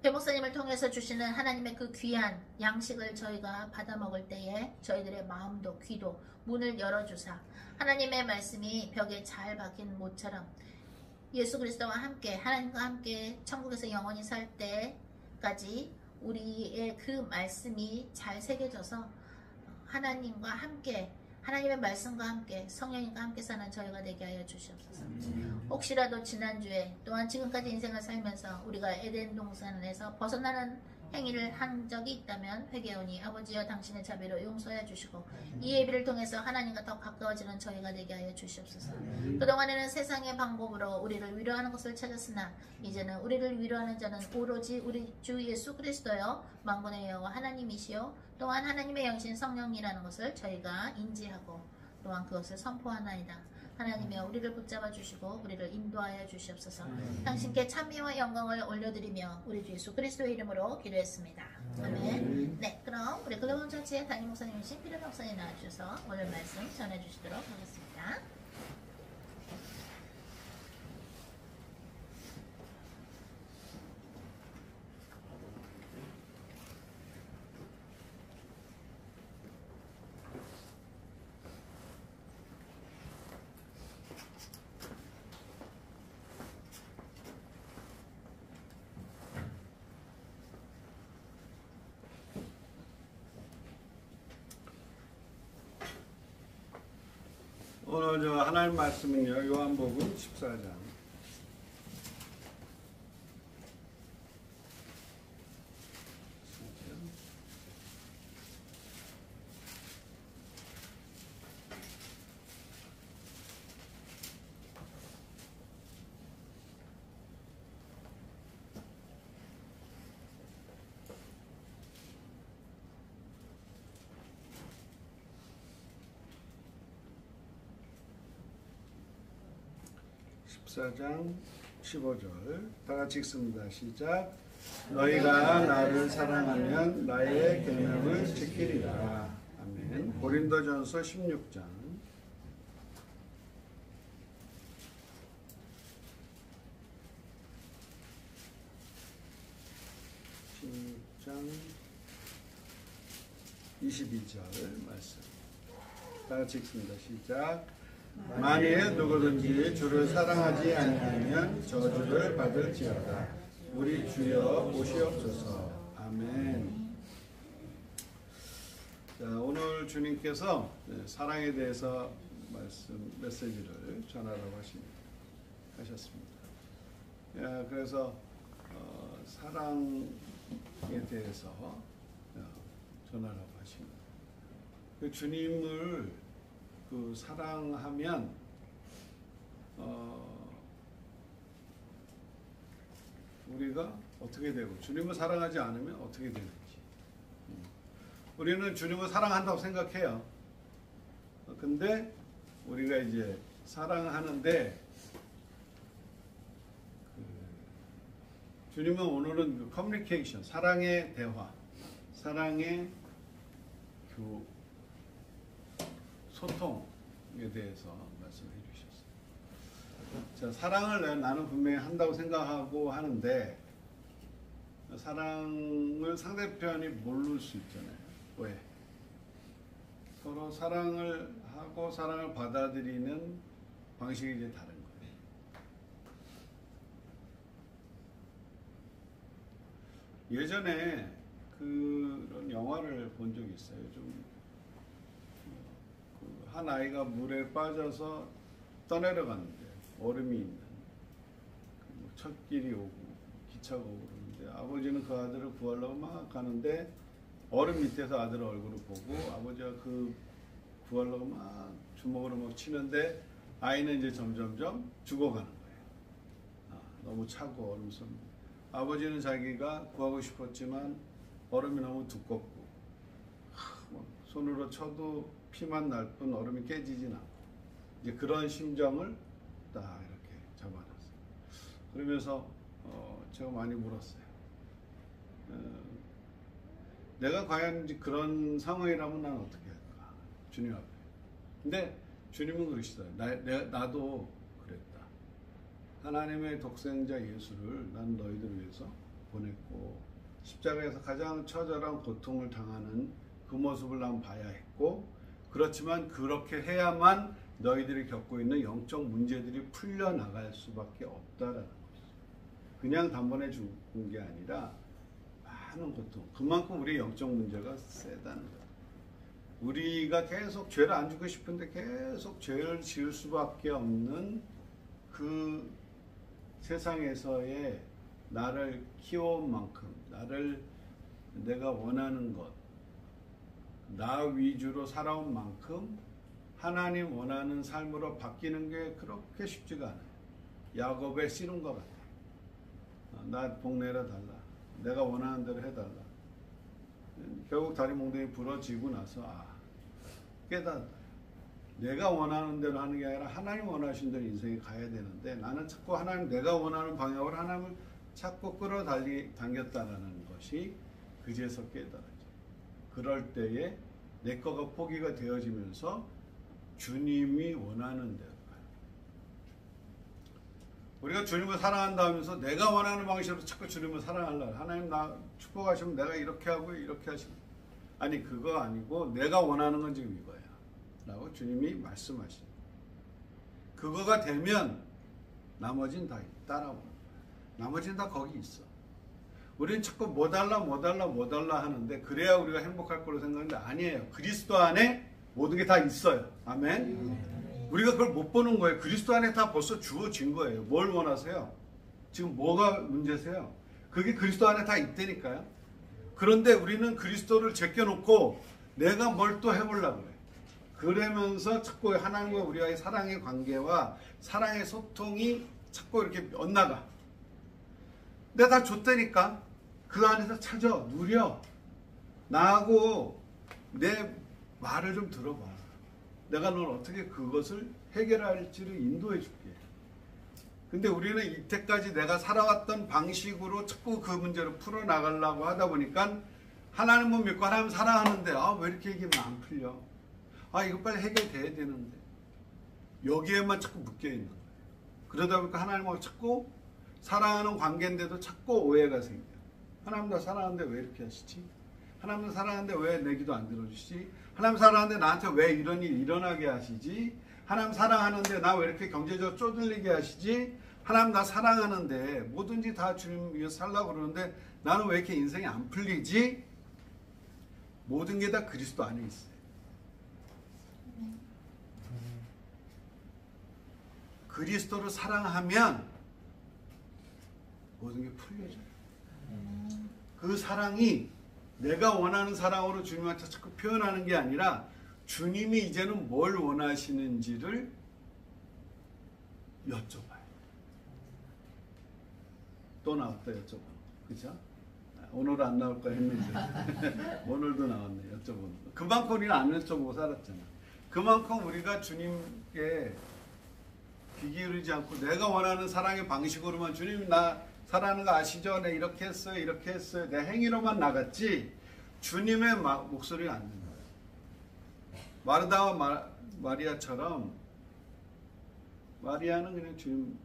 배 목사님을 통해서 주시는 하나님의 그 귀한 양식을 저희가 받아 먹을 때에 저희들의 마음도 귀도 문을 열어주사 하나님의 말씀이 벽에 잘 박힌 못처럼 예수 그리스도와 함께 하나님과 함께 천국에서 영원히 살 때까지 우리의 그 말씀이 잘 새겨져서 하나님과 함께 하나님의 말씀과 함께 성령님과 함께 사는 저희가 되게 하여 주시옵소서. 혹시라도 지난주에 또한 지금까지 인생을 살면서 우리가 에덴 동산에서 벗어나는 행위를 한 적이 있다면 회개하오니 아버지여 당신의 자비로 용서해 주시고 이 예비를 통해서 하나님과 더 가까워지는 저희가 되게 하여 주시옵소서. 그동안에는 세상의 방법으로 우리를 위로하는 것을 찾았으나 이제는 우리를 위로하는 자는 오로지 우리 주 예수 그리스도여 만군의 여호와 하나님이시요 또한 하나님의 영신 성령이라는 것을 저희가 인지하고 또한 그것을 선포하나이다. 하나님여 우리를 붙잡아 주시고 우리를 인도하여 주시옵소서. 당신께 찬미와 영광을 올려드리며 우리 주 예수 그리스도의 이름으로 기도했습니다. 아멘. 네, 그럼 우리 글로벌 처치의 담임 목사님이신 피르 목사님 나와주셔서 오늘 말씀 전해주시도록 하겠습니다. 오늘 저 하나님 말씀은요. 요한복음 14장 십사 장 15절 다 같이 읽습니다. 시작. 너희가 나를 사랑하면 나의 계명을 지키리라. 아멘. 고린도전서 16장 16장 22절 말씀. 다 같이 읽습니다. 시작. 만일 누구든지 주를 사랑하지 아니하면 저주를 받을지어다. 우리 주여 오시옵소서. 아멘. 자, 오늘 주님께서 네, 사랑에 대해서 말씀 메시지를 전하라고 하셨습니다. 야, 그래서 어, 사랑에 대해서 어, 전하라고 하십니다. 그 주님을 그 사랑하면 어 우리가 어떻게 되고 주님을 사랑하지 않으면 어떻게 되는지 음. 우리는 주님을 사랑한다고 생각해요. 어, 근데 우리가 이제 사랑하는데 그 주님은 오늘은 그 커뮤니케이션, 사랑의 대화, 사랑의 교 소통에 대해서 말씀해 주셨어요. 자, 사랑을 나는 분명히 한다고 생각하고 하는데 사랑을 상대편이 모를 수 있잖아요. 왜? 서로 사랑을 하고 사랑을 받아들이는 방식이 이제 다른 거예요. 예전에 그런 영화를 본 적이 있어요. 좀 한 아이가 물에 빠져서 떠내려갔는데 얼음이 있는 그 첫길이 오고 기차가 오고 그러는데 아버지는 그 아들을 구하려고 막 가는데 얼음 밑에서 아들 얼굴을 보고 아버지가 그 구하려고 막 주먹으로 막 치는데 아이는 이제 점점점 죽어가는 거예요. 아, 너무 차고 얼음 손. 아버지는 자기가 구하고 싶었지만 얼음이 너무 두껍고 하, 뭐 손으로 쳐도 피만 날 뿐 얼음이 깨지진 않고 이제 그런 심정을 딱 이렇게 잡아놨어요. 그러면서 어, 제가 많이 물었어요. 어, 내가 과연 이제 그런 상황이라면 난 어떻게 할까? 주님 앞에. 근데 주님은 그러시더라고요. 나, 내, 나도 그랬다. 하나님의 독생자 예수를 난 너희들 위해서 보냈고 십자가에서 가장 처절한 고통을 당하는 그 모습을 난 봐야 했고 그렇지만 그렇게 해야만 너희들이 겪고 있는 영적 문제들이 풀려나갈 수밖에 없다라는 것이죠. 그냥 단번에 죽은 게 아니라 많은 고통. 그만큼 우리 영적 문제가 세다는 거예요. 우리가 계속 죄를 안 주고 싶은데 계속 죄를 지을 수밖에 없는 그 세상에서의 나를 키워온 만큼, 나를 내가 원하는 것, 나 위주로 살아온 만큼 하나님 원하는 삶으로 바뀌는 게 그렇게 쉽지가 않아요. 야곱의 씨름 것 같아요. 어, 나복 내려달라. 내가 원하는 대로 해달라. 결국 다리 몽둥이 부러지고 나서 아 깨닫다. 내가 원하는 대로 하는 게 아니라 하나님 원하신 대로 인생이 가야 되는데 나는 자꾸 하나님 내가 원하는 방향으로 하나님을 자꾸 끌어당기 당겼다라는 것이 그제서 깨달아져. 그럴 때에 내 거가 포기가 되어지면서 주님이 원하는 대로. 우리가 주님을 사랑한다 하면서 내가 원하는 방식으로 자꾸 주님을 사랑하려 하나님 나 축복하시면 내가 이렇게 하고 이렇게 하시면. 아니 그거 아니고 내가 원하는 건 지금 이거야. 라고 주님이 말씀하시는 그거가 되면 나머진 다 따라오는 거야 나머지는 다 거기 있어 우리는 자꾸 뭐 달라 뭐 달라 뭐 달라 하는데 그래야 우리가 행복할 거로 생각하는데 아니에요. 그리스도 안에 모든 게 다 있어요. 아멘. 우리가 그걸 못 보는 거예요. 그리스도 안에 다 벌써 주어진 거예요. 뭘 원하세요? 지금 뭐가 문제세요? 그게 그리스도 안에 다 있다니까요. 그런데 우리는 그리스도를 제껴놓고 내가 뭘 또 해보려고 그래. 그러면서 자꾸 하나님과 우리와의 사랑의 관계와 사랑의 소통이 자꾸 이렇게 엇나가. 내가 다 줬다니까. 그 안에서 찾아, 누려. 나하고 내 말을 좀 들어봐. 내가 널 어떻게 그것을 해결할지를 인도해 줄게. 근데 우리는 이때까지 내가 살아왔던 방식으로 자꾸 그 문제를 풀어나가려고 하다 보니까 하나님은 믿고 하나님 사랑하는데 아, 왜 이렇게 얘기하면 안 풀려? 아, 이거 빨리 해결돼야 되는데. 여기에만 자꾸 묶여 있는 거예요. 그러다 보니까 하나님하고 자꾸 사랑하는 관계인데도 자꾸 오해가 생겨. 하나님 나 사랑하는데 왜 이렇게 하시지? 하나님 사랑하는데 왜 내 기도 안 들어주시지? 하나님 사랑하는데 나한테 왜 이런 일 일어나게 하시지? 하나님 사랑하는데 나 왜 이렇게 경제적으로 쪼들리게 하시지? 하나님 나 사랑하는데 뭐든지 다 주님 위해서 살라고 그러는데 나는 왜 이렇게 인생이 안 풀리지? 모든 게 다 그리스도 안에 있어요. 그리스도를 사랑하면 모든 게 풀려져요. 그 사랑이 내가 원하는 사랑으로 주님한테 자꾸 표현하는 게 아니라 주님이 이제는 뭘 원하시는지를 여쭤봐요. 또 나왔다 거. 그죠? 오늘 안 나올까 했는데 오늘도 나왔네 여쭤보는 거. 그만큼 우리는 안 여쭤보고 살았잖아. 그만큼 우리가 주님께 귀 기울이지 않고 내가 원하는 사랑의 방식으로만 주님 나 사랑하는 거 아시죠? 내 이렇게 했어요 이렇게 했어요. 내 행위로만 나갔지 주님의 마- 목소리가 안 듣는 거예요. 마르다와 마, 마리아처럼 마리아는 그냥 주님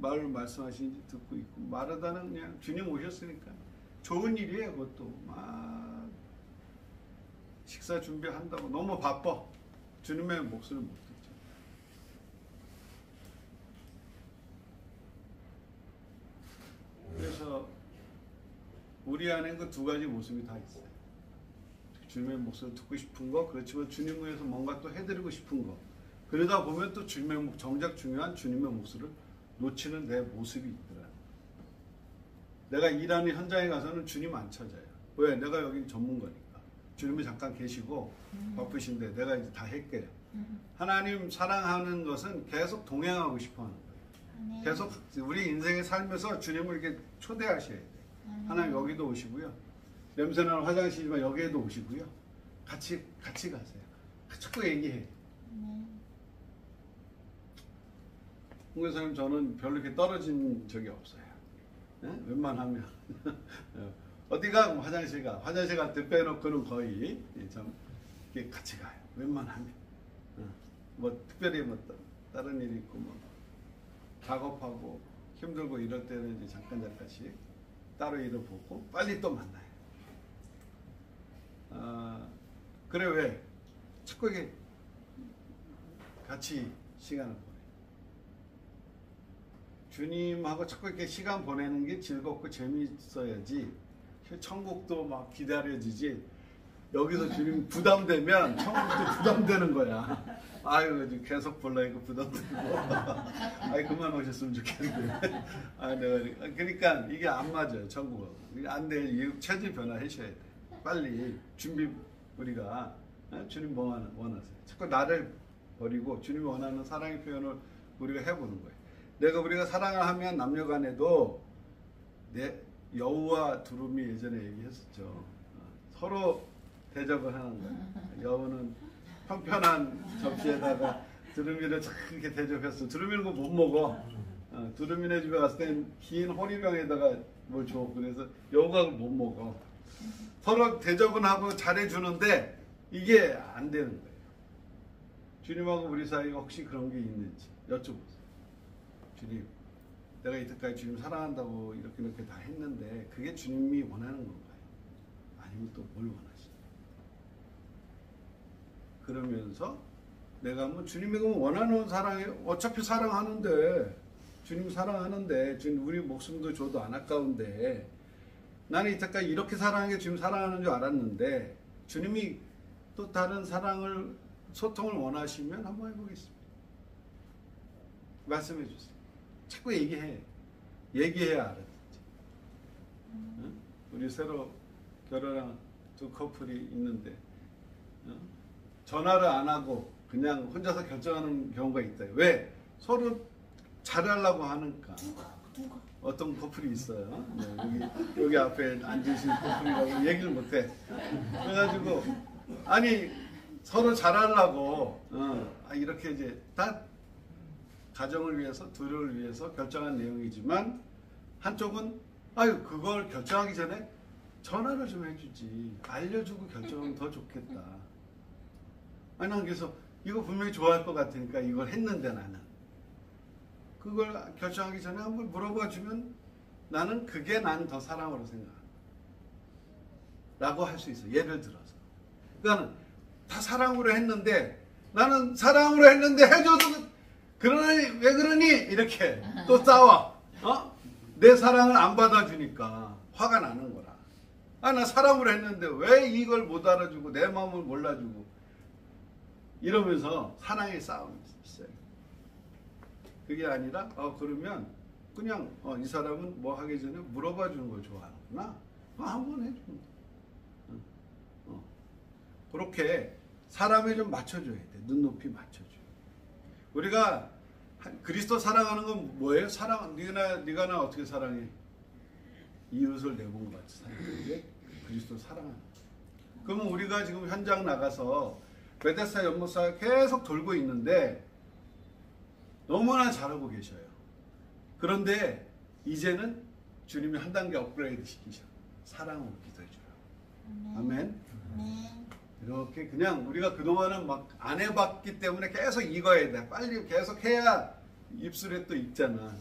말 말씀하시는지 듣고 있고 마르다는 그냥 주님 오셨으니까 좋은 일이에요 그것도. 막 식사 준비한다고. 너무 바빠. 주님의 목소리 못 듣죠. 그래서 우리 안에 그 두 가지 모습이 다 있어요. 주님의 목소리 듣고 싶은 거, 그렇지만 주님 위해서 뭔가 또 해드리고 싶은 거. 그러다 보면 또 주님의 목- 정작 중요한 주님의 목소리를 놓치는 내 모습이 있더라. 내가 일하는 현장에 가서는 주님 안 찾아요. 왜? 내가 여기 전문가니까. 주님이 잠깐 계시고 바쁘신데 내가 이제 다 할게요. 하나님 사랑하는 것은 계속 동행하고 싶어 하는 거예요. 아멘. 계속 우리 인생에 살면서 주님을 이렇게 초대하셔야 돼요. 하나님 여기도 오시고요. 냄새나는 화장실이지만 여기에도 오시고요. 같이 같이 가세요. 자꾸 얘기해. 아멘. 홍교사님 저는 별로 이렇게 떨어진 적이 없어요. 예? 웬만하면 어, 어디가 뭐 화장실 가 화장실 갈 때 빼놓고는 거의 예, 좀 이렇게 같이 가요. 웬만하면 어, 뭐 특별히 뭐 따- 다른 일이 있고 뭐 작업하고 힘들고 이럴 때는 이제 잠깐 잠깐씩 따로 일을 보고 빨리 또 만나요. 아 그래 왜 자꾸 이게 같이 시간을 보내. 주님하고 자꾸 이렇게 시간 보내는 게 즐겁고 재미있어야지 천국도 막 기다려지지 여기서 주님 부담되면 천국도 부담되는 거야. 아유 계속 볼라니까 부담되고. 아이 그만 오셨으면 좋겠는데. 아 내가 그러니까 이게 안 맞아요 천국하고 안돼 체질 변화하셔야 돼. 빨리 준비 우리가 어? 주님 뭐 원하세요. 자꾸 나를 버리고 주님이 원하는 사랑의 표현을 우리가 해보는 거예요. 내가 우리가 사랑을 하면 남녀간에도 내 여우와 두루미 예전에 얘기했었죠. 어, 서로 대접을 하는 거예요. 여우는 편편한 접시에다가 두루미를 쫙 이렇게 대접했어. 두루미는 그거 못 먹어. 어, 두루미네 집에 갔을 땐 긴 호리병에다가 뭘 줘. 그래서 여우가 그걸 못 먹어. 서로 대접은 하고 잘해주는데 이게 안 되는 거예요. 주님하고 우리 사이에 혹시 그런 게 있는지 여쭤보세요. 주님, 내가 이때까지 주님 사랑한다고 이렇게 이렇게 다 했는데 그게 주님이 원하는 건가요? 아니면 또 뭘 원하시나요? 그러면서 내가 뭐 주님이 원하는 사랑이 어차피 사랑하는데 주님 사랑하는데 주님 우리 목숨도 줘도 안 아까운데 나는 이때까지 이렇게 사랑하는 게 주님 사랑하는 줄 알았는데 주님이 또 다른 사랑을 소통을 원하시면 한번 해보겠습니다. 말씀해 주세요. 자꾸 얘기해. 얘기해야 알아듣지. 응? 우리 새로 결혼한 두 커플이 있는데 어? 전화를 안 하고 그냥 혼자서 결정하는 경우가 있다. 왜? 서로 잘하려고 하니까. 어떤 커플이 있어요. 네, 여기, 여기 앞에 앉으신 커플이라고 얘기를 못해. 그래가지고 아니 서로 잘하려고 어, 아, 이렇게 이제 다 가정을 위해서 둘을 위해서 결정한 내용이지만 한쪽은 아유 그걸 결정하기 전에 전화를 좀 해주지 알려주고 결정하면 더 좋겠다. 아니 난 그래서 이거 분명히 좋아할 것 같으니까 이걸 했는데 나는 그걸 결정하기 전에 한번 물어봐 주면 나는 그게 난 더 사랑으로 생각한다. 라고 할 수 있어. 예를 들어서. 그러니까 다 사랑으로 했는데 나는 사랑으로 했는데 해줘도 그러니 왜 그러니 이렇게 또 싸워. 어? 내 사랑을 안 받아주니까 화가 나는 거라. 아 나 사랑으로 했는데 왜 이걸 못 알아주고 내 마음을 몰라주고 이러면서 사랑의 싸움이 있어요. 그게 아니라 어 그러면 그냥 어, 이 사람은 뭐 하기 전에 물어봐 주는 걸 좋아하는구나. 어, 한번 돼. 어, 어. 그렇게 사람에 좀 맞춰줘야 돼. 눈높이 맞춰줘. 우리가 한- 그리스도 사랑하는 건 뭐예요? 사랑 네가 네가 나 어떻게 사랑해? 이웃을 내몸 같이 사랑하는 게 그리스도 사랑하는. 그러면 우리가 지금 현장 나가서 베데스다 연못사 계속 돌고 있는데 너무나 잘하고 계셔요. 그런데 이제는 주님이 한 단계 업그레이드 시키셔. 사랑으로 기도해줘요. 아멘. 네. 이렇게 그냥 우리가 그동안은 막 안 해봤기 때문에 계속 익어야 돼. 빨리 계속 해야 입술에 또 익잖아.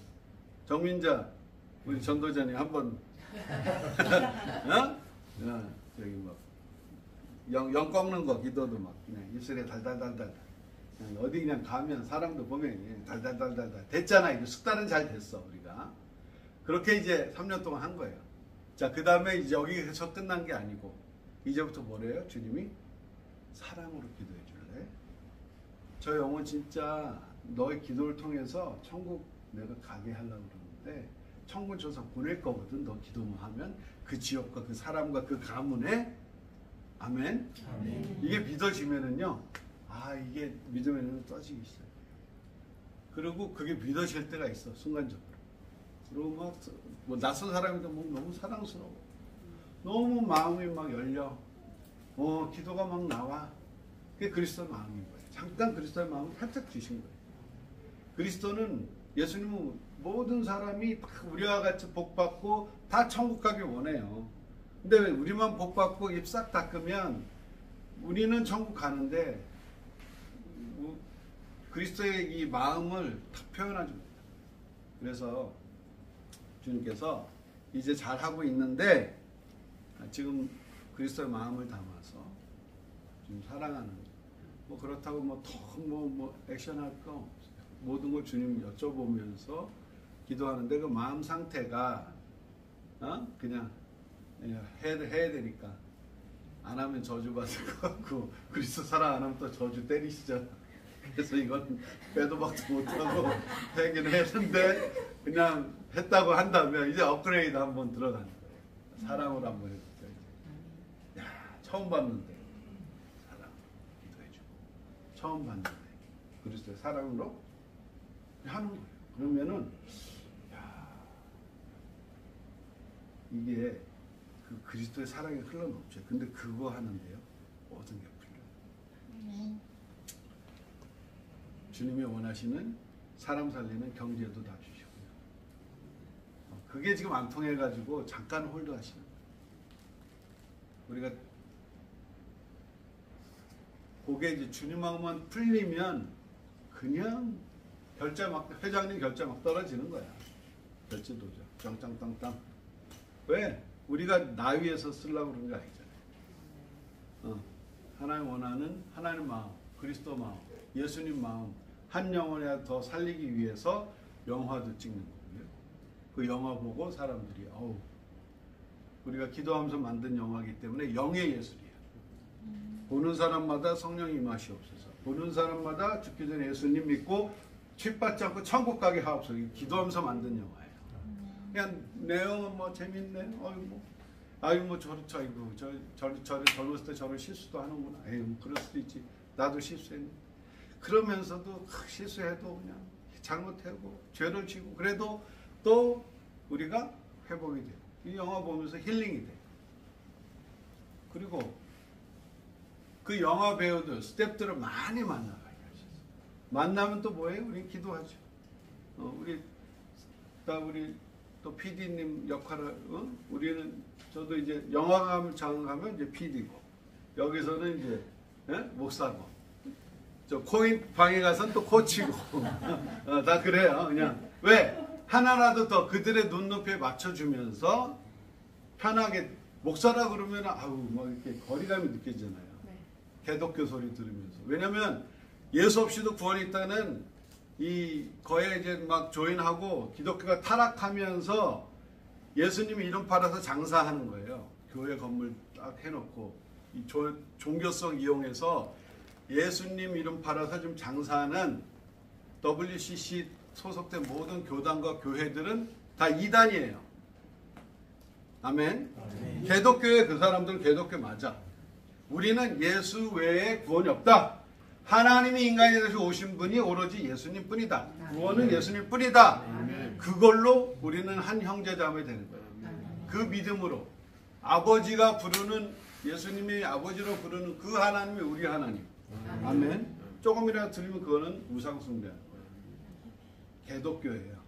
정민자, 우리 전도자님 한 번, 어? 어, 저기 뭐, 영, 영 꺾는 거 기도도 막 그냥 입술에 달달달달. 그냥 어디 그냥 가면 사람도 보면 달달달달달. 됐잖아. 이제 숙달은 잘 됐어, 우리가. 그렇게 이제 3년 동안 한 거예요. 자, 그 다음에 이제 여기서 끝난 게 아니고, 이제부터 뭐래요? 주님이 사랑으로 기도해 줄래? 저 영혼 진짜 너의 기도를 통해서 천국 내가 가게 하려고 그러는데 천국 줘서 보낼 거거든. 너 기도만 하면 그 지역과 그 사람과 그 가문에 아멘. 이게 믿어지면은요. 아 이게 믿으면 떠지기 시작. 그리고 그게 믿어질 때가 있어 순간적으로. 그리고 막 뭐 낯선 사람이도 뭐 너무 사랑스러워. 너무 마음이 막 열려. 어, 기도가 막 나와. 그게 그리스도의 마음인 거예요. 잠깐 그리스도의 마음을 살짝 주신 거예요. 그리스도는 예수님은 모든 사람이 다 우리와 같이 복 받고 다 천국 가길 원해요. 근데 왜 우리만 복 받고 입 싹 닦으면 우리는 천국 가는데 우- 그리스도의 이 마음을 다 표현하지 못해요. 그래서 주님께서 이제 잘하고 있는데 아, 지금 그리스도의 마음을 담아서 좀 사랑하는 뭐 그렇다고 뭐더뭐 뭐 액션할 거. 모든 걸 주님 여쭤보면서 기도하는데 그 마음 상태가 어? 그냥 해야, 해야 되니까 안 하면 저주 받을 것 같고 그리스도 사랑 안 하면 또 저주 때리시잖아. 그래서 이건 빼도 박도 못하고 하기는 했는데 그냥 했다고 한다면 이제 업그레이드 한번 거예요. 사랑으로 한번 해보자. 야 처음 봤는데 사랑 기도해주고 처음 봤는데 그리스도의 사랑으로 하는 거예요. 그러면은 야 이게 그 그리스도의 사랑이 흘러넘쳐요. 근데 그거 하는데요 모든 게 풀려요. 네. 주님이 원하시는 사람 살리는 경제도 다 주시고요. 어, 그게 지금 안 통해가지고 잠깐 hold 하시는 거예요. 우리가 그게 이제 주님하고만 풀리면 그냥 결제 막 회장님 결제 막 떨어지는 거야. 결제 도죠. 짱짱땅땅. 왜? 우리가 나 위해서 쓰려고 그런 게 아니잖아요. 어, 하나님 원하는 하나님 마음, 그리스도 마음, 예수님 마음 한 영혼에 더 살리기 위해서 영화도 찍는 거고요. 그 영화 보고 사람들이 어우 우리가 기도하면서 만든 영화이기 때문에 영의 예술이야. 보는 사람마다 성령 임하시옵소서. 보는 사람마다 죽기 전에 예수님 믿고 취받지 않고 천국 가게 하옵소서. 기도하면서 만든 영화예요. 그냥 내용은 뭐 재밌네. 어이 뭐 아유 뭐 저를 저 이거 저 저를 저를 젊었을 때 저를 실수도 하는구나. 에이 뭐 그럴 수도 있지. 나도 실수했네. 그러면서도 실수해도 그냥 잘못하고 죄를 지고 그래도 또 우리가 회복이 돼요. 이 영화 보면서 힐링이 돼. 그리고 그 영화 배우들 스탭들을 많이 만나가요. 만나면 또 뭐예요? 우리 기도하죠. 어, 우리 다 우리 또 PD님 역할을 어? 우리는 저도 이제 영화관 가면 이제 PD고 여기서는 이제 예? 목사고 저 코인 방에 가서는 또 코치고 어, 다 그래요. 그냥 왜 하나라도 더 그들의 눈높이에 맞춰주면서 편하게 목사라 그러면 아우 뭐 이렇게 거리감이 느껴지잖아요. 네. 개독교 소리 들으면서 왜냐면 예수 없이도 구원이 있다는 이 거에 이제 막 조인하고 기독교가 타락하면서 예수님이 이름 팔아서 장사하는 거예요. 교회 건물 딱 해놓고 이 조- 종교성 이용해서 예수님 이름 팔아서 좀 장사하는 WCC 소속된 모든 교단과 교회들은 다 이단이에요. 아멘. 개독교의 그 사람들은 개독교 맞아. 우리는 예수 외에 구원이 없다. 하나님이 인간이 되셔 오신 분이 오로지 예수님 뿐이다. 구원은 예수님 뿐이다. 그걸로 우리는 한 형제자매 되는 거예요. 그 믿음으로 아버지가 부르는 예수님이 아버지로 부르는 그 하나님이 우리 하나님. 아멘. 조금이라도 들으면 그거는 거예요. 개독교예요.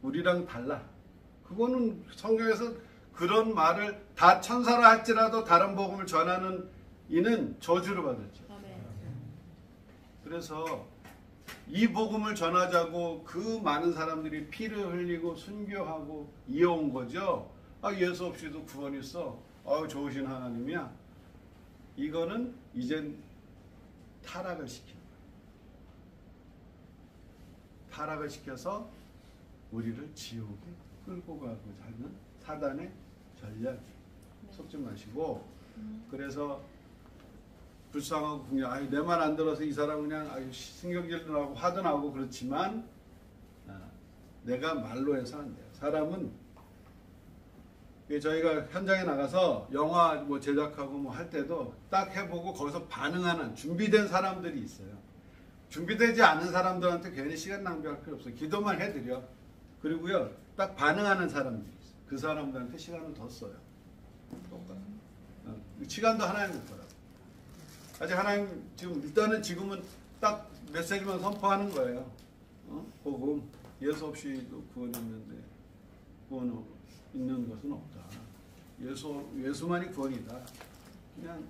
우리랑 달라. 그거는 성경에서 그런 말을 다 천사라 할지라도 다른 복음을 전하는 이는 저주를 받았죠. 그래서 이 복음을 전하자고 그 많은 사람들이 피를 흘리고 순교하고 이어온 거죠. 아 예수 없이도 구원 있어. 아유 좋으신 하나님이야. 이거는 이젠 타락을 거예요. 타락을 시켜서 우리를 지옥에 끌고 가고자 하는 사단의 전략 속지 마시고 그래서 불쌍하고 그냥 아유 내 말 안 들어서 이 사람 그냥 아유 신경질도 나고 화도 나고 그렇지만 아, 내가 말로 해서 안 돼요. 사람은 저희가 현장에 나가서 영화 뭐 제작하고 뭐 할 때도 딱 해보고 거기서 반응하는 준비된 사람들이 있어요. 준비되지 않은 사람들한테 괜히 시간 낭비할 필요 없어요. 기도만 해드려. 그리고요 딱 반응하는 사람들이 있어요. 그 사람들한테 시간을 더 써요. 똑같아. 어, 시간도 하나님 거라고. 아직 하나님 지금 일단은 지금은 딱 메시지만 선포하는 거예요. 어? 복음 예수 없이도 구원 있는데 구원 있는 것은 없다. 예수 예수만이 구원이다. 그냥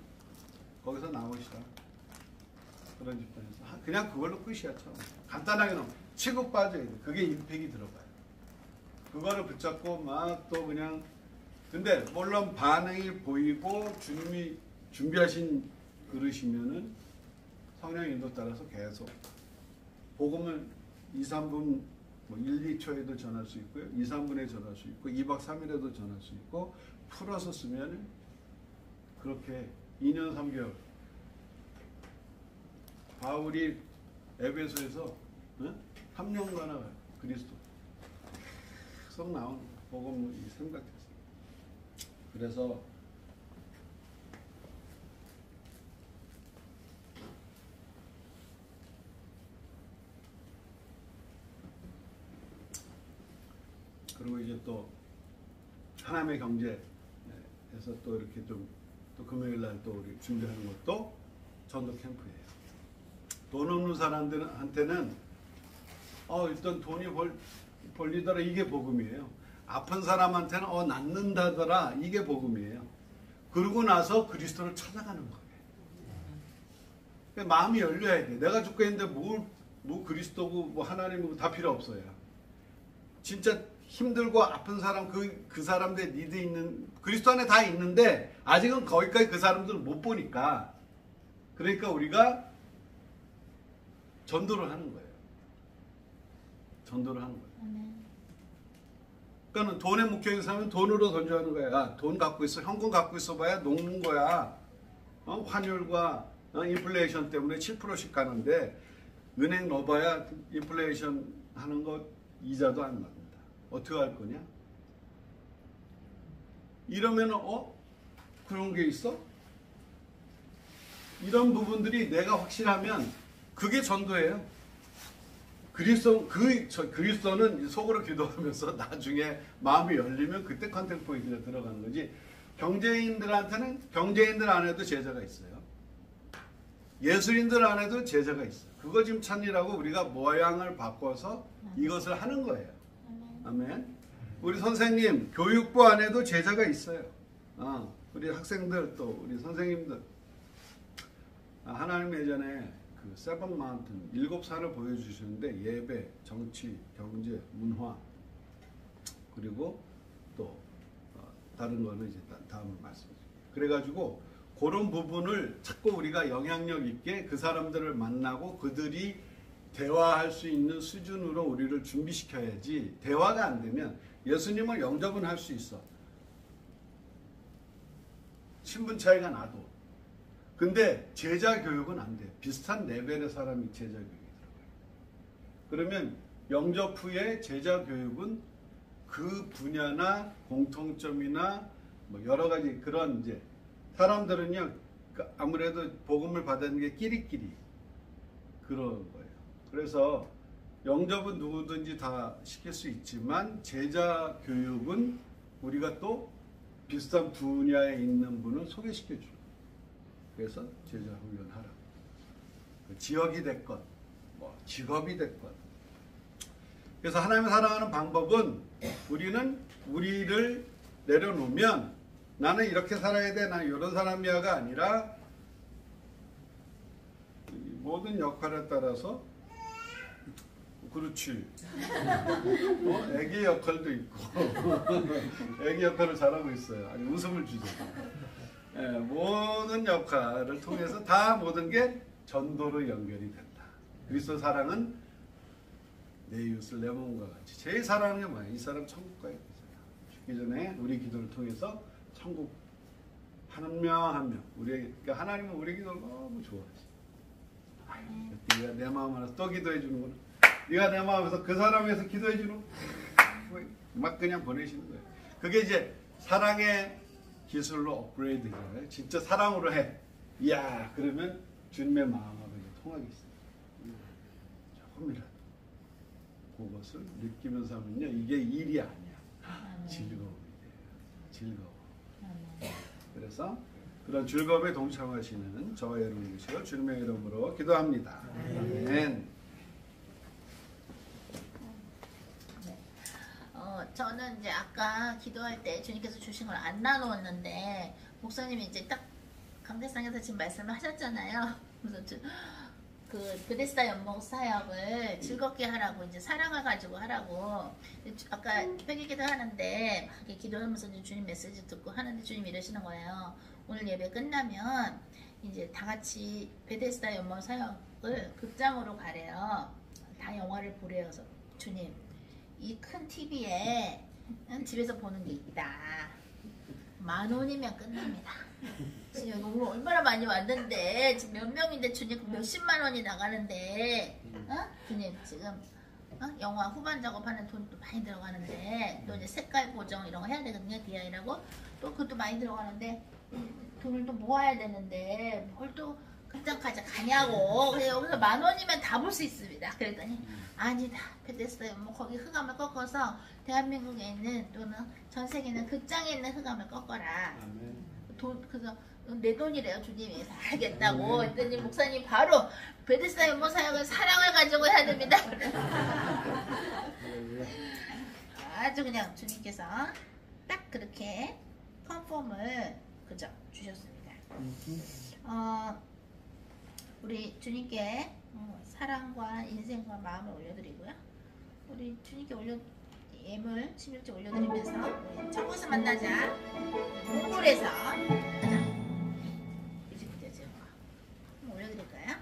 거기서 나오시다. 그런 집단에서 하- 그냥 그걸로 끝이야 참. 간단하게 넘 치고 빠져야 돼. 그게 임팩이 들어가요. 그거를 붙잡고 막 또 그냥 근데 물론 반응이 보이고 주님이 준비하신 그릇이면은 성령 인도 따라서 계속 복음을 2, 3분 뭐 1, 2초에도 전할 수 있고요. 2, 3분에 전할 수 있고 2박 3일에도 전할 수 있고 풀어서 쓰면 그렇게 2년 3개월 바울이 에베소에서 응? 3년간 그리스도 썩 나온 복음이 생각했어요. 그래서 그리고 이제 또 하나님의 경제에서 또 이렇게 좀 또 금요일 날 또 우리 준비하는 것도 전도 캠프예요. 돈 없는 사람들한테는 어 일단 돈이 벌 벌리더라 이게 복음이에요. 아픈 사람한테는 어 낫는다더라 이게 복음이에요. 그러고 나서 그리스도를 찾아가는 거예요. 그러니까 마음이 열려야 돼. 내가 죽고 있는데 뭘, 뭐 그리스도고 뭐 하나님이고 다 필요 없어요. 진짜 힘들고 아픈 사람 그, 그 사람들 니드 있는 그리스도 안에 다 있는데 아직은 거기까지 그 사람들을 못 보니까 그러니까 우리가 전도를 하는 거예요. 전도를 하는 거예요. 그러니까 돈에 묶여 있는 사람은 돈으로 던져하는 거야. 야, 돈 갖고 있어, 현금 갖고 있어봐야 녹는 거야. 어? 환율과 어? 인플레이션 때문에 7%씩 가는데 은행 넣어봐야 인플레이션 하는 거 이자도 안 납니다. 어떻게 할 거냐? 이러면 어 그런 게 있어? 이런 부분들이 내가 확실하면 그게 전도예요. 그리스도 그 저, 그리스도는 속으로 기도하면서 나중에 마음이 열리면 그때 contact point가 들어가는 거지. 경제인들한테는 경제인들 안에도 제자가 있어요. 예술인들 안에도 제자가 있어요. 그거 지금 찾느라고 우리가 모양을 바꿔서 이것을 하는 거예요. 아멘. 우리 선생님 교육부 안에도 제자가 있어요. 어, 우리 학생들 또 우리 선생님들 아, 하나님 예전에 그 세븐 마운틴 일곱 산을 보여주시는데 예배, 정치, 경제, 문화 그리고 또 어, 다른 거는 이제 다- 다음을 말씀드릴게요. 그래가지고 그런 부분을 자꾸 우리가 영향력 있게 그 사람들을 만나고 그들이 대화할 수 있는 수준으로 우리를 준비시켜야지 대화가 안 되면 예수님을 영접은 할 수 있어. 신분 차이가 나도. 근데 제자 교육은 안 돼. 비슷한 레벨의 사람이 제자 교육이 들어가요. 그러면 영접 후에 제자 교육은 그 분야나 공통점이나 뭐 여러 가지 그런 이제 사람들은요 그 아무래도 복음을 받는 게 끼리끼리 그런. 그래서 영접은 누구든지 다 시킬 수 있지만 제자 교육은 우리가 또 비슷한 분야에 있는 분을 소개시켜 주는 그래서 제자 훈련하라. 그 지역이 됐건 뭐 직업이 됐건 그래서 하나님을 사랑하는 방법은 우리는 우리를 내려놓으면 나는 이렇게 살아야 돼, 나 이런 사람이야가 아니라 이 모든 역할에 따라서 그렇지. 어? 애기 역할도 있고 애기 역할을 잘하고 있어요. 아니 웃음을 주죠. 예, 모든 역할을 통해서 다 모든 게 전도로 연결이 된다. 그리스도 사랑은 내 이웃을 내 몸과 같이 제일 사랑하는 게 뭐야? 이 사람 천국 가야 되잖아. 죽기 전에 우리 기도를 통해서 천국 한 명 한명 우리 그러니까 하나님은 우리 기도를 너무 네가 내 마음 알아서 또 기도해 주는구나. 네가 내 마음에서 그 사람 위해서 기도해 주는. 막 그냥 보내시는 거예요. 그게 이제 사랑의 기술로 업그레이드 잖아요. 진짜 사랑으로 해. 이야 그러면 주님의 마음하고 이제 통하기 있어요. 조금이라도 그것을 느끼면서 하면요 이게 일이 아니야. 즐거움이 돼요. 즐거워. 그래서 그런 즐거움에 동참하시는 저와 여러분 되시고 주님의 이름으로 기도합니다. 아멘. 어, 저는 이제 아까 기도할 때 주님께서 주신 걸 안 나누었는데 목사님이 이제 딱 강대상에서 지금 말씀을 하셨잖아요. 그래서 저- 그 베데스다 연목 사역을 즐겁게 하라고 이제 사랑을 가지고 하라고 주- 아까 회개기도 하는데 막 기도하면서 이제 주님 메시지 듣고 하는데 주님 이러시는 거예요. 오늘 예배 끝나면 이제 다 같이 베데스다 연못 사역을 극장으로 가래요. 다 영화를 보래요. 주님 이 큰 TV에 집에서 보는 게 있다. 만 원이면 끝납니다. 지금 오늘 얼마나 많이 왔는데 지금 몇 명인데 주님 몇십만 원이 나가는데 어? 주님 지금 어? 영화 후반 작업하는 돈도 많이 들어가는데 또 이제 색깔 보정 이런 거 해야 되거든요 DI라고 또 그것도 많이 들어가는데 돈을 또 모아야 되는데 뭘또 극장까지 가냐고 그래 여기서 만 원이면 다 볼 수 있습니다. 그랬더니 아니다 베데스다 뭐 거기 흑암을 꺾어서 대한민국에 있는 또는 전 세계에 있는 극장에 있는 흑암을 꺾어라. 아멘. 돈 그래서 내 돈이래요 주님이. 알겠다고 했더니 목사님 바로 베데스다 연못 사역은 사랑을 가지고 해야 됩니다. 아주 그냥 주님께서 딱 그렇게 컨펌을 그죠 주셨습니다. 어, 우리 주님께 어, 사랑과 인생과 마음을 올려드리고요. 우리 주님께 올려 예물 11조 올려드리면서 첫 곳을 만나자. 뮤직비디오 찍은 거 한번 올려드릴까요?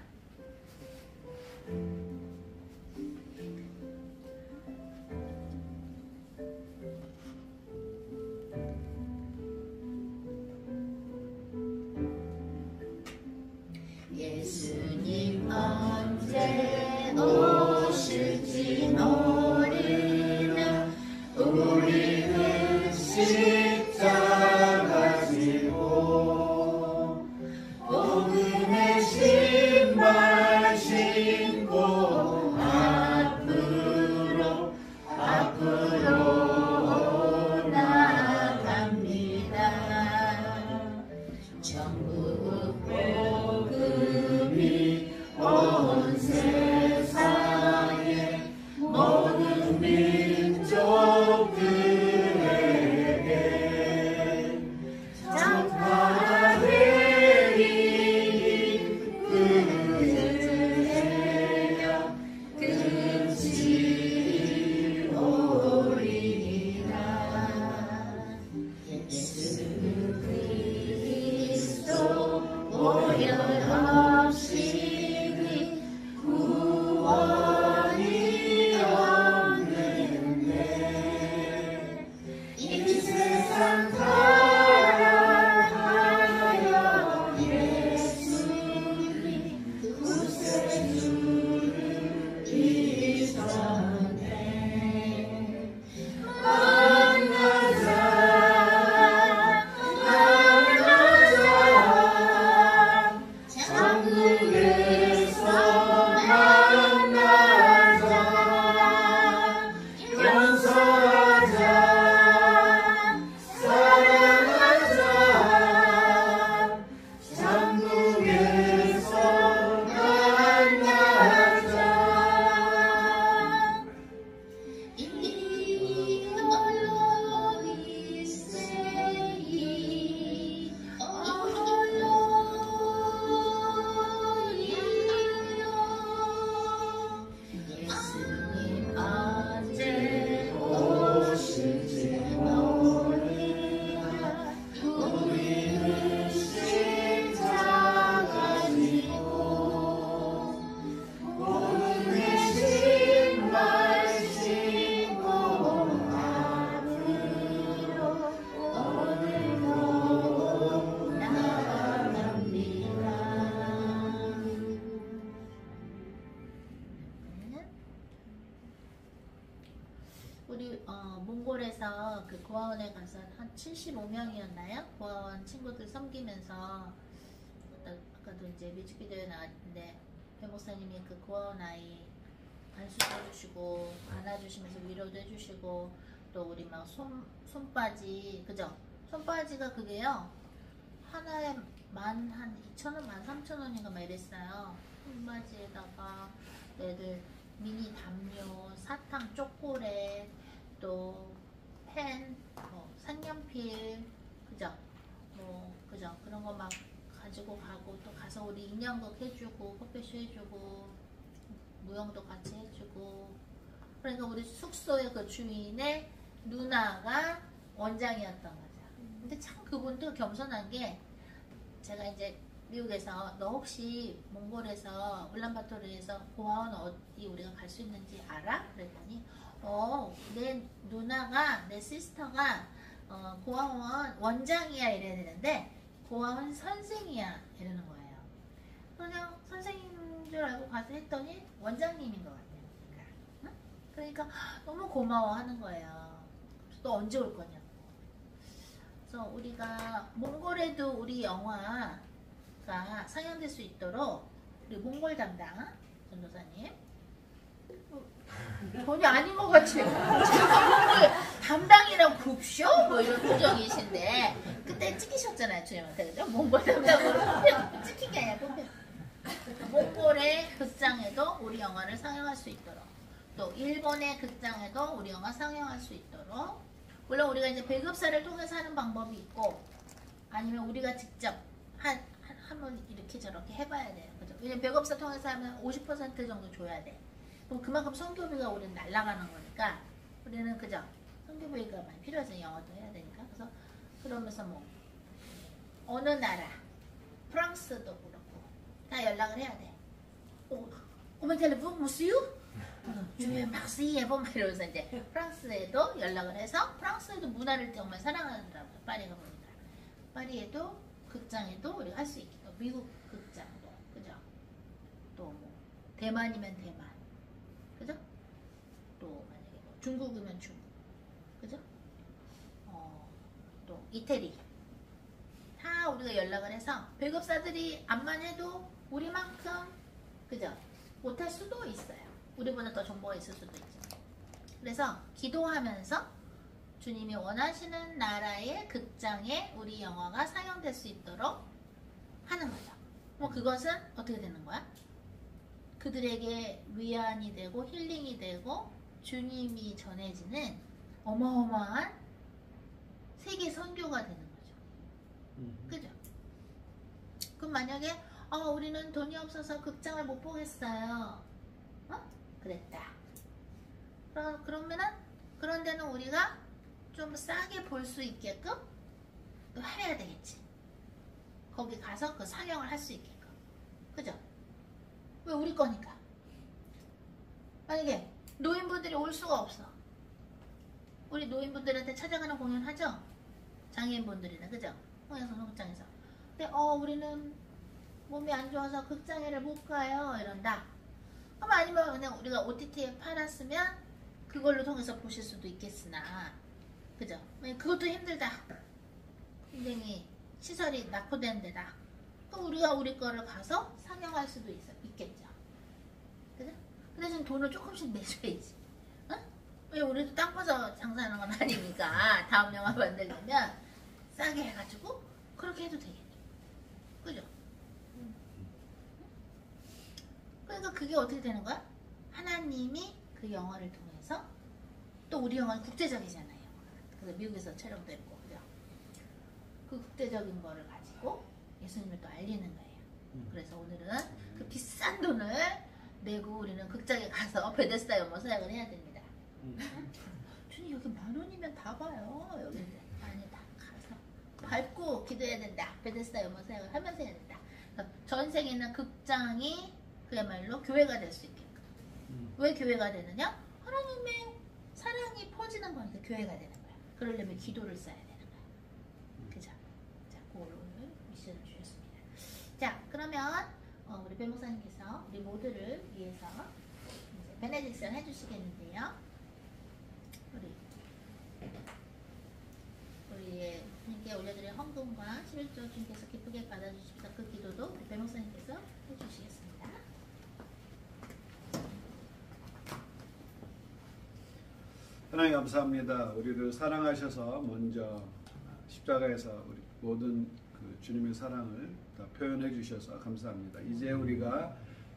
75명이었나요? 고아원 친구들 섬기면서 아까- 아까도 이제 뮤직비디오에 나왔는데 배 목사님이 그 고아원 아이 안수도 해주시고 안아주시면서 위로도 해주시고 또 우리 막 손, 손바지 그죠? 손바지가 그게요 하나에 만 한 2천원, 만 3천원인가 막 이랬어요 손바지에다가 애들 미니 담요, 사탕, 초콜릿, 또 펜, 뭐 색연필, 그죠? 뭐 그죠? 그런 거 막 가지고 가고 또 가서 우리 인형극 해주고 커피쇼 해주고 무용도 같이 해주고 그러니까 우리 숙소의 그 주인의 누나가 원장이었던 거죠. 근데 참 그분도 겸손한 게 제가 이제 미국에서 너 혹시 몽골에서 울란바토르에서 고아원 어디 우리가 갈 수 있는지 알아? 그랬더니 어 내 누나가 내 시스터가 어, 고아원 원장이야 이래야 되는데 고아원 선생이야 이러는 거예요. 그냥 선생님인 줄 알고 가서 했더니 원장님인 것 같아요. 그러니까, 응? 그러니까 너무 고마워하는 거예요. 또 언제 올 거냐고. 그래서 우리가 몽골에도 우리 영화가 상영될 수 있도록 우리 몽골 담당 전도사님 어, 전혀 아닌 것 같이 제가 담당이라고 굽쇼? 뭐 이런 표정이신데 그때 찍히셨잖아요 주님한테 그죠? 몽골 담당으로 찍힌 게 아니라 뽑혀 몽골의 극장에도 우리 영화를 상영할 수 있도록 또 일본의 극장에도 우리 영화 상영할 수 있도록 물론 우리가 이제 배급사를 통해서 하는 방법이 있고 아니면 우리가 직접 한, 한, 한번 이렇게 저렇게 해봐야 돼요. 그죠? 왜냐면 배급사 통해서 하면 50% 정도 줘야 돼. 그럼 그만큼 성교비가 우리는 날라가는 거니까 우리는 그죠? 성교비가 많이 필요하죠. 영어도 해야 되니까. 그래서 그러면서 뭐 어느 나라 프랑스도 그렇고 다 연락을 해야 돼. 오, 오면 텔레폰 무스유? 주면 막시 예보 막 이러면서 이제 프랑스에도 연락을 해서 프랑스에도 문화를 정말 사랑하더라고요. 파리가 보니까 파리에도 극장에도 우리가 할 수 있게 미국 극장도 그죠? 또 뭐 대만이면 대만 중국이면 중국 그죠? 어, 또 이태리 다 우리가 연락을 해서 배급사들이 안만 해도 우리만큼 그죠? 못할 수도 있어요. 우리보다 더 정보가 있을 수도 있죠. 그래서 기도하면서 주님이 원하시는 나라의 극장에 우리 영화가 상영될 수 있도록 하는 거죠. 뭐 그것은 어떻게 되는 거야? 그들에게 위안이 되고 힐링이 되고 주님이 전해지는 어마어마한 세계 선교가 되는 거죠. 그죠? 그럼 만약에 어, 우리는 돈이 없어서 극장을 못 보겠어요. 어? 그랬다. 그럼, 그러면은 그런 데는 우리가 좀 싸게 볼 수 있게끔 또 해야 되겠지. 거기 가서 그 상영을 할 수 있게끔. 그죠? 왜 우리 거니까. 만약에 노인분들이 올 수가 없어. 우리 노인분들한테 찾아가는 공연 하죠? 장애인분들이나, 그죠? 홍영선 극장에서. 근데, 어, 우리는 몸이 안 좋아서 극장에를 못 가요. 이런다. 그럼 아니면 그냥 우리가 OTT에 팔았으면 그걸로 통해서 보실 수도 있겠으나, 그죠? 만약 그것도 힘들다. 굉장히 시설이 낙후된 데다. 그럼 우리가 우리 거를 가서 상영할 수도 있어, 있겠죠. 근데 지금 돈을 조금씩 내줘야지. 응? 왜 우리도 땅 파서 장사하는 건 아니니까 다음 영화 만들려면 싸게 해가지고 그렇게 해도 되겠죠. 그죠? 그러니까 그게 어떻게 되는 거야? 하나님이 그 영화를 통해서 또 우리 영화는 국제적이잖아요. 그래서 미국에서 촬영되고 그죠? 그 국제적인 거를 가지고 예수님을 또 알리는 거예요. 그래서 오늘은 그 비싼 돈을 내고 우리는 극장에 가서 베데스다 영어 사역을 해야 됩니다. 주님 여기 만 원이면 다 봐요. 여기 아니 다 가서 밟고 기도해야 된다. 베데스다 영어 사역을 하면서 해야 된다. 전세계 있는 극장이 그야말로 교회가 될 수 있게끔. 왜 교회가 되느냐? 하나님의 사랑이 퍼지는 거니까 교회가 되는 거야. 그러려면 기도를 써야 되는 거야. 그죠? 자, 그걸 오늘 미션을 주셨습니다. 자, 그러면 어, 우리 변호사님께서 우리 모두를 위해서 이제 베네딕션 해주시겠는데요. 우리 우리의 님께 예, 올려드릴 헌금과 11조 주님께서 기쁘게 받아주십사 그 기도도 우리 변호사님께서 해주시겠습니다. 하나님 감사합니다. 우리를 사랑하셔서 먼저 십자가에서 우리 모든 그 주님의 사랑을 표현해 주셔서 감사합니다. 이제 우리가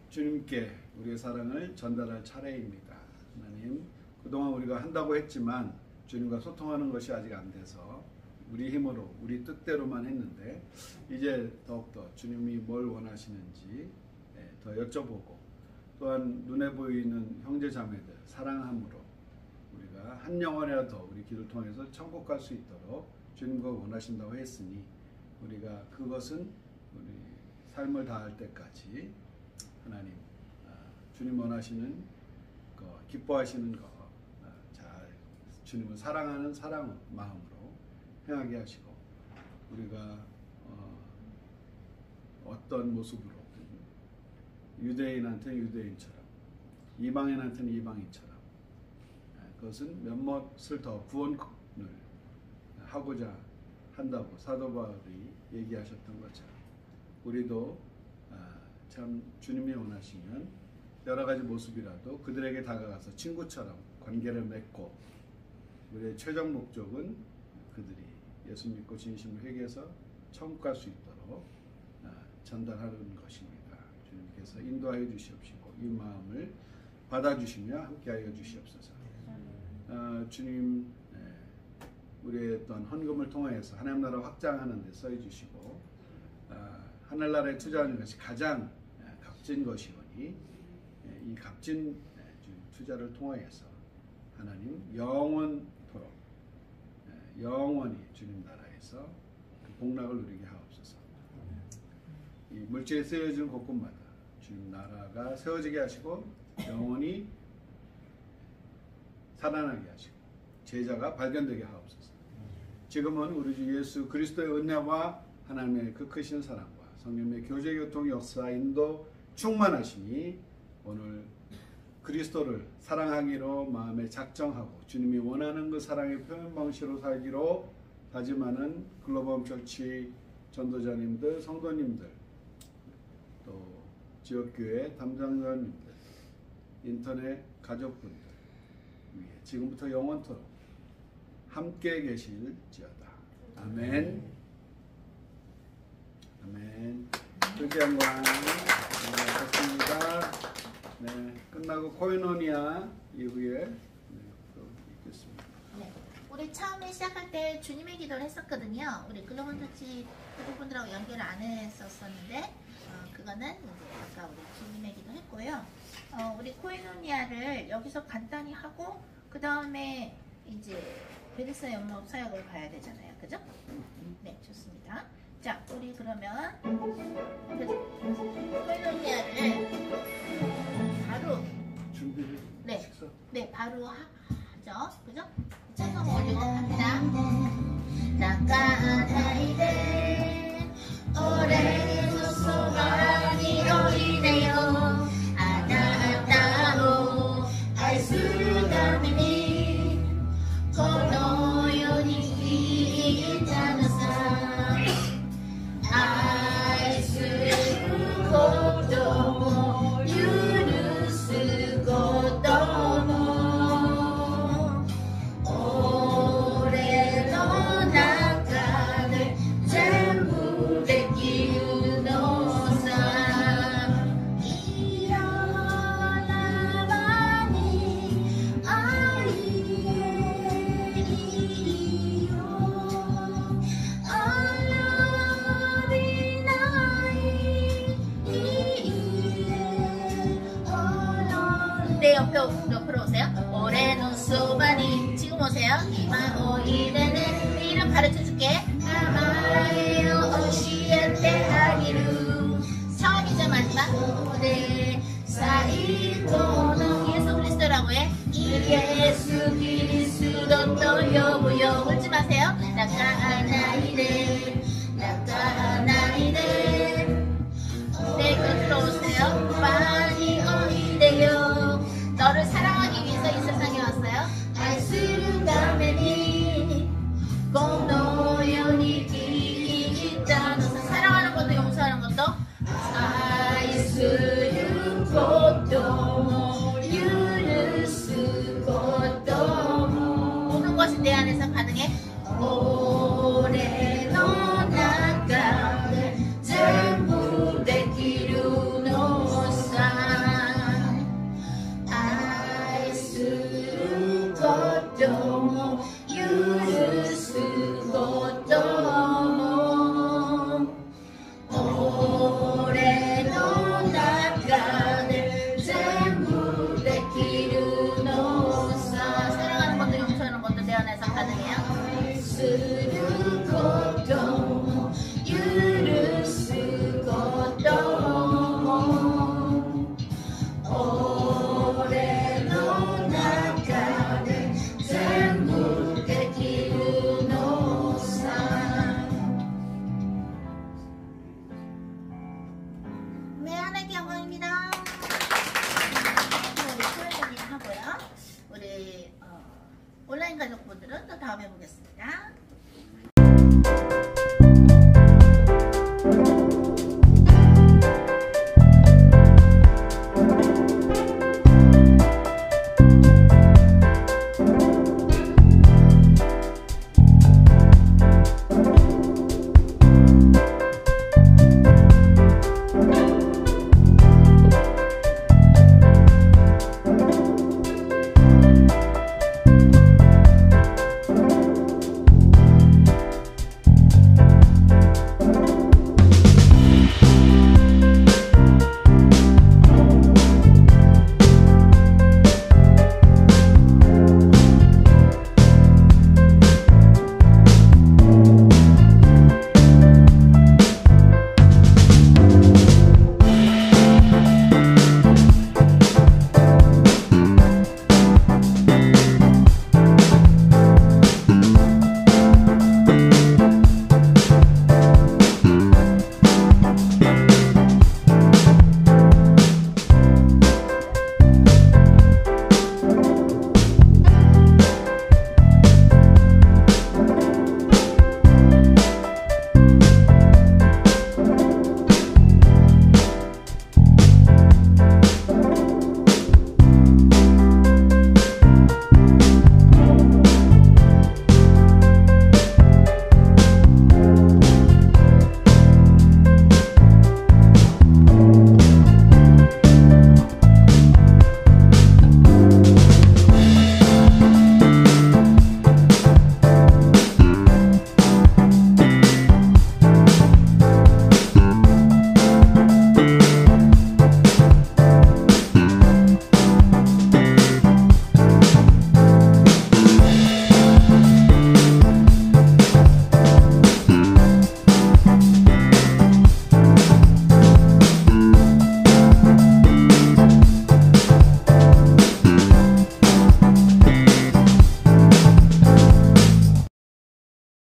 주님께 우리의 사랑을 전달할 차례입니다. 하나님 그동안 우리가 한다고 했지만 주님과 소통하는 것이 아직 안 돼서 우리 힘으로 우리 뜻대로만 했는데 이제 더욱더 주님이 뭘 원하시는지 예, 더 여쭤보고 또한 눈에 보이는 형제 자매들 사랑함으로 우리가 한 영혼이라도 더 우리 기도를 통해서 천국 갈 수 있도록 주님과 원하신다고 했으니 우리가 그것은 우리 삶을 다할 때까지 하나님 아, 주님 원하시는 거 기뻐하시는 거 잘 주님을 사랑하는 사랑 마음으로 행하게 하시고 우리가 어, 어떤 모습으로 유대인한테는 유대인처럼 이방인한테는 이방인처럼 아, 그것은 몇몇을 더 구원을 하고자 한다고 사도 바울이 얘기하셨던 것처럼 우리도 아, 참 주님이 원하시면 여러 가지 모습이라도 그들에게 다가가서 친구처럼 관계를 맺고 우리의 최종 목적은 그들이 예수 믿고 진심을 회개해서 천국 갈 수 있도록 아, 전달하는 것입니다. 주님께서 인도하여 주시옵시고 이 마음을 받아주시며 함께하여 주시옵소서. 어, 주님 예, 우리의 어떤 헌금을 통해서 하나님 나라 확장하는 데 써해 주시고 아, 하늘나라에 투자하는 것이 가장 예, 값진 것이오니 예, 이 값진 예, 투자를 통하여서 하나님 영원토록 예, 영원히 주님 나라에서 그 복락을 누리게 하옵소서. 이 물질에 쓰여지는 곳곳마다 주님 나라가 세워지게 하시고 영원히 살아나게 하시고 제자가 발견되게 하옵소서. 지금은 우리 주 예수 그리스도의 은혜와 하나님의 그 크신 사랑과 성령의 교제 교통 역사 인도 충만하시니 오늘 그리스도를 사랑하기로 마음에 작정하고 주님이 원하는 그 사랑의 표현 방식으로 살기로 다짐하는 글로벌 철치 전도자님들, 성도님들, 또 지역교회 담당자님들, 인터넷 가족분들 위해 지금부터 영원토록 함께 계실지어다. 아멘. 아멘. 그렇게 한관 좋습니다. 네, 끝나고 코이노니아 이후에 네, 또 있겠습니다. 네. 우리 처음에 시작할 때 주님의 기도를 했었거든요. 우리 글로벌 터치 그분들하고 연결을 안 했었었는데 어, 그거는 이제 아까 우리 주님의 기도 했고요. 어, 우리 코이노니아를 여기서 간단히 하고 그 다음에 이제 베리스 연목 사역을 가야 되잖아요. 그죠? 네, 좋습니다. 자, 우리 그러면 코이노니아를 바로 준비를 네. 식사. 네, 바로 하, 하죠. 그죠? 찬송 올리고 합니다. 나가나이데 오래도 소망이 오이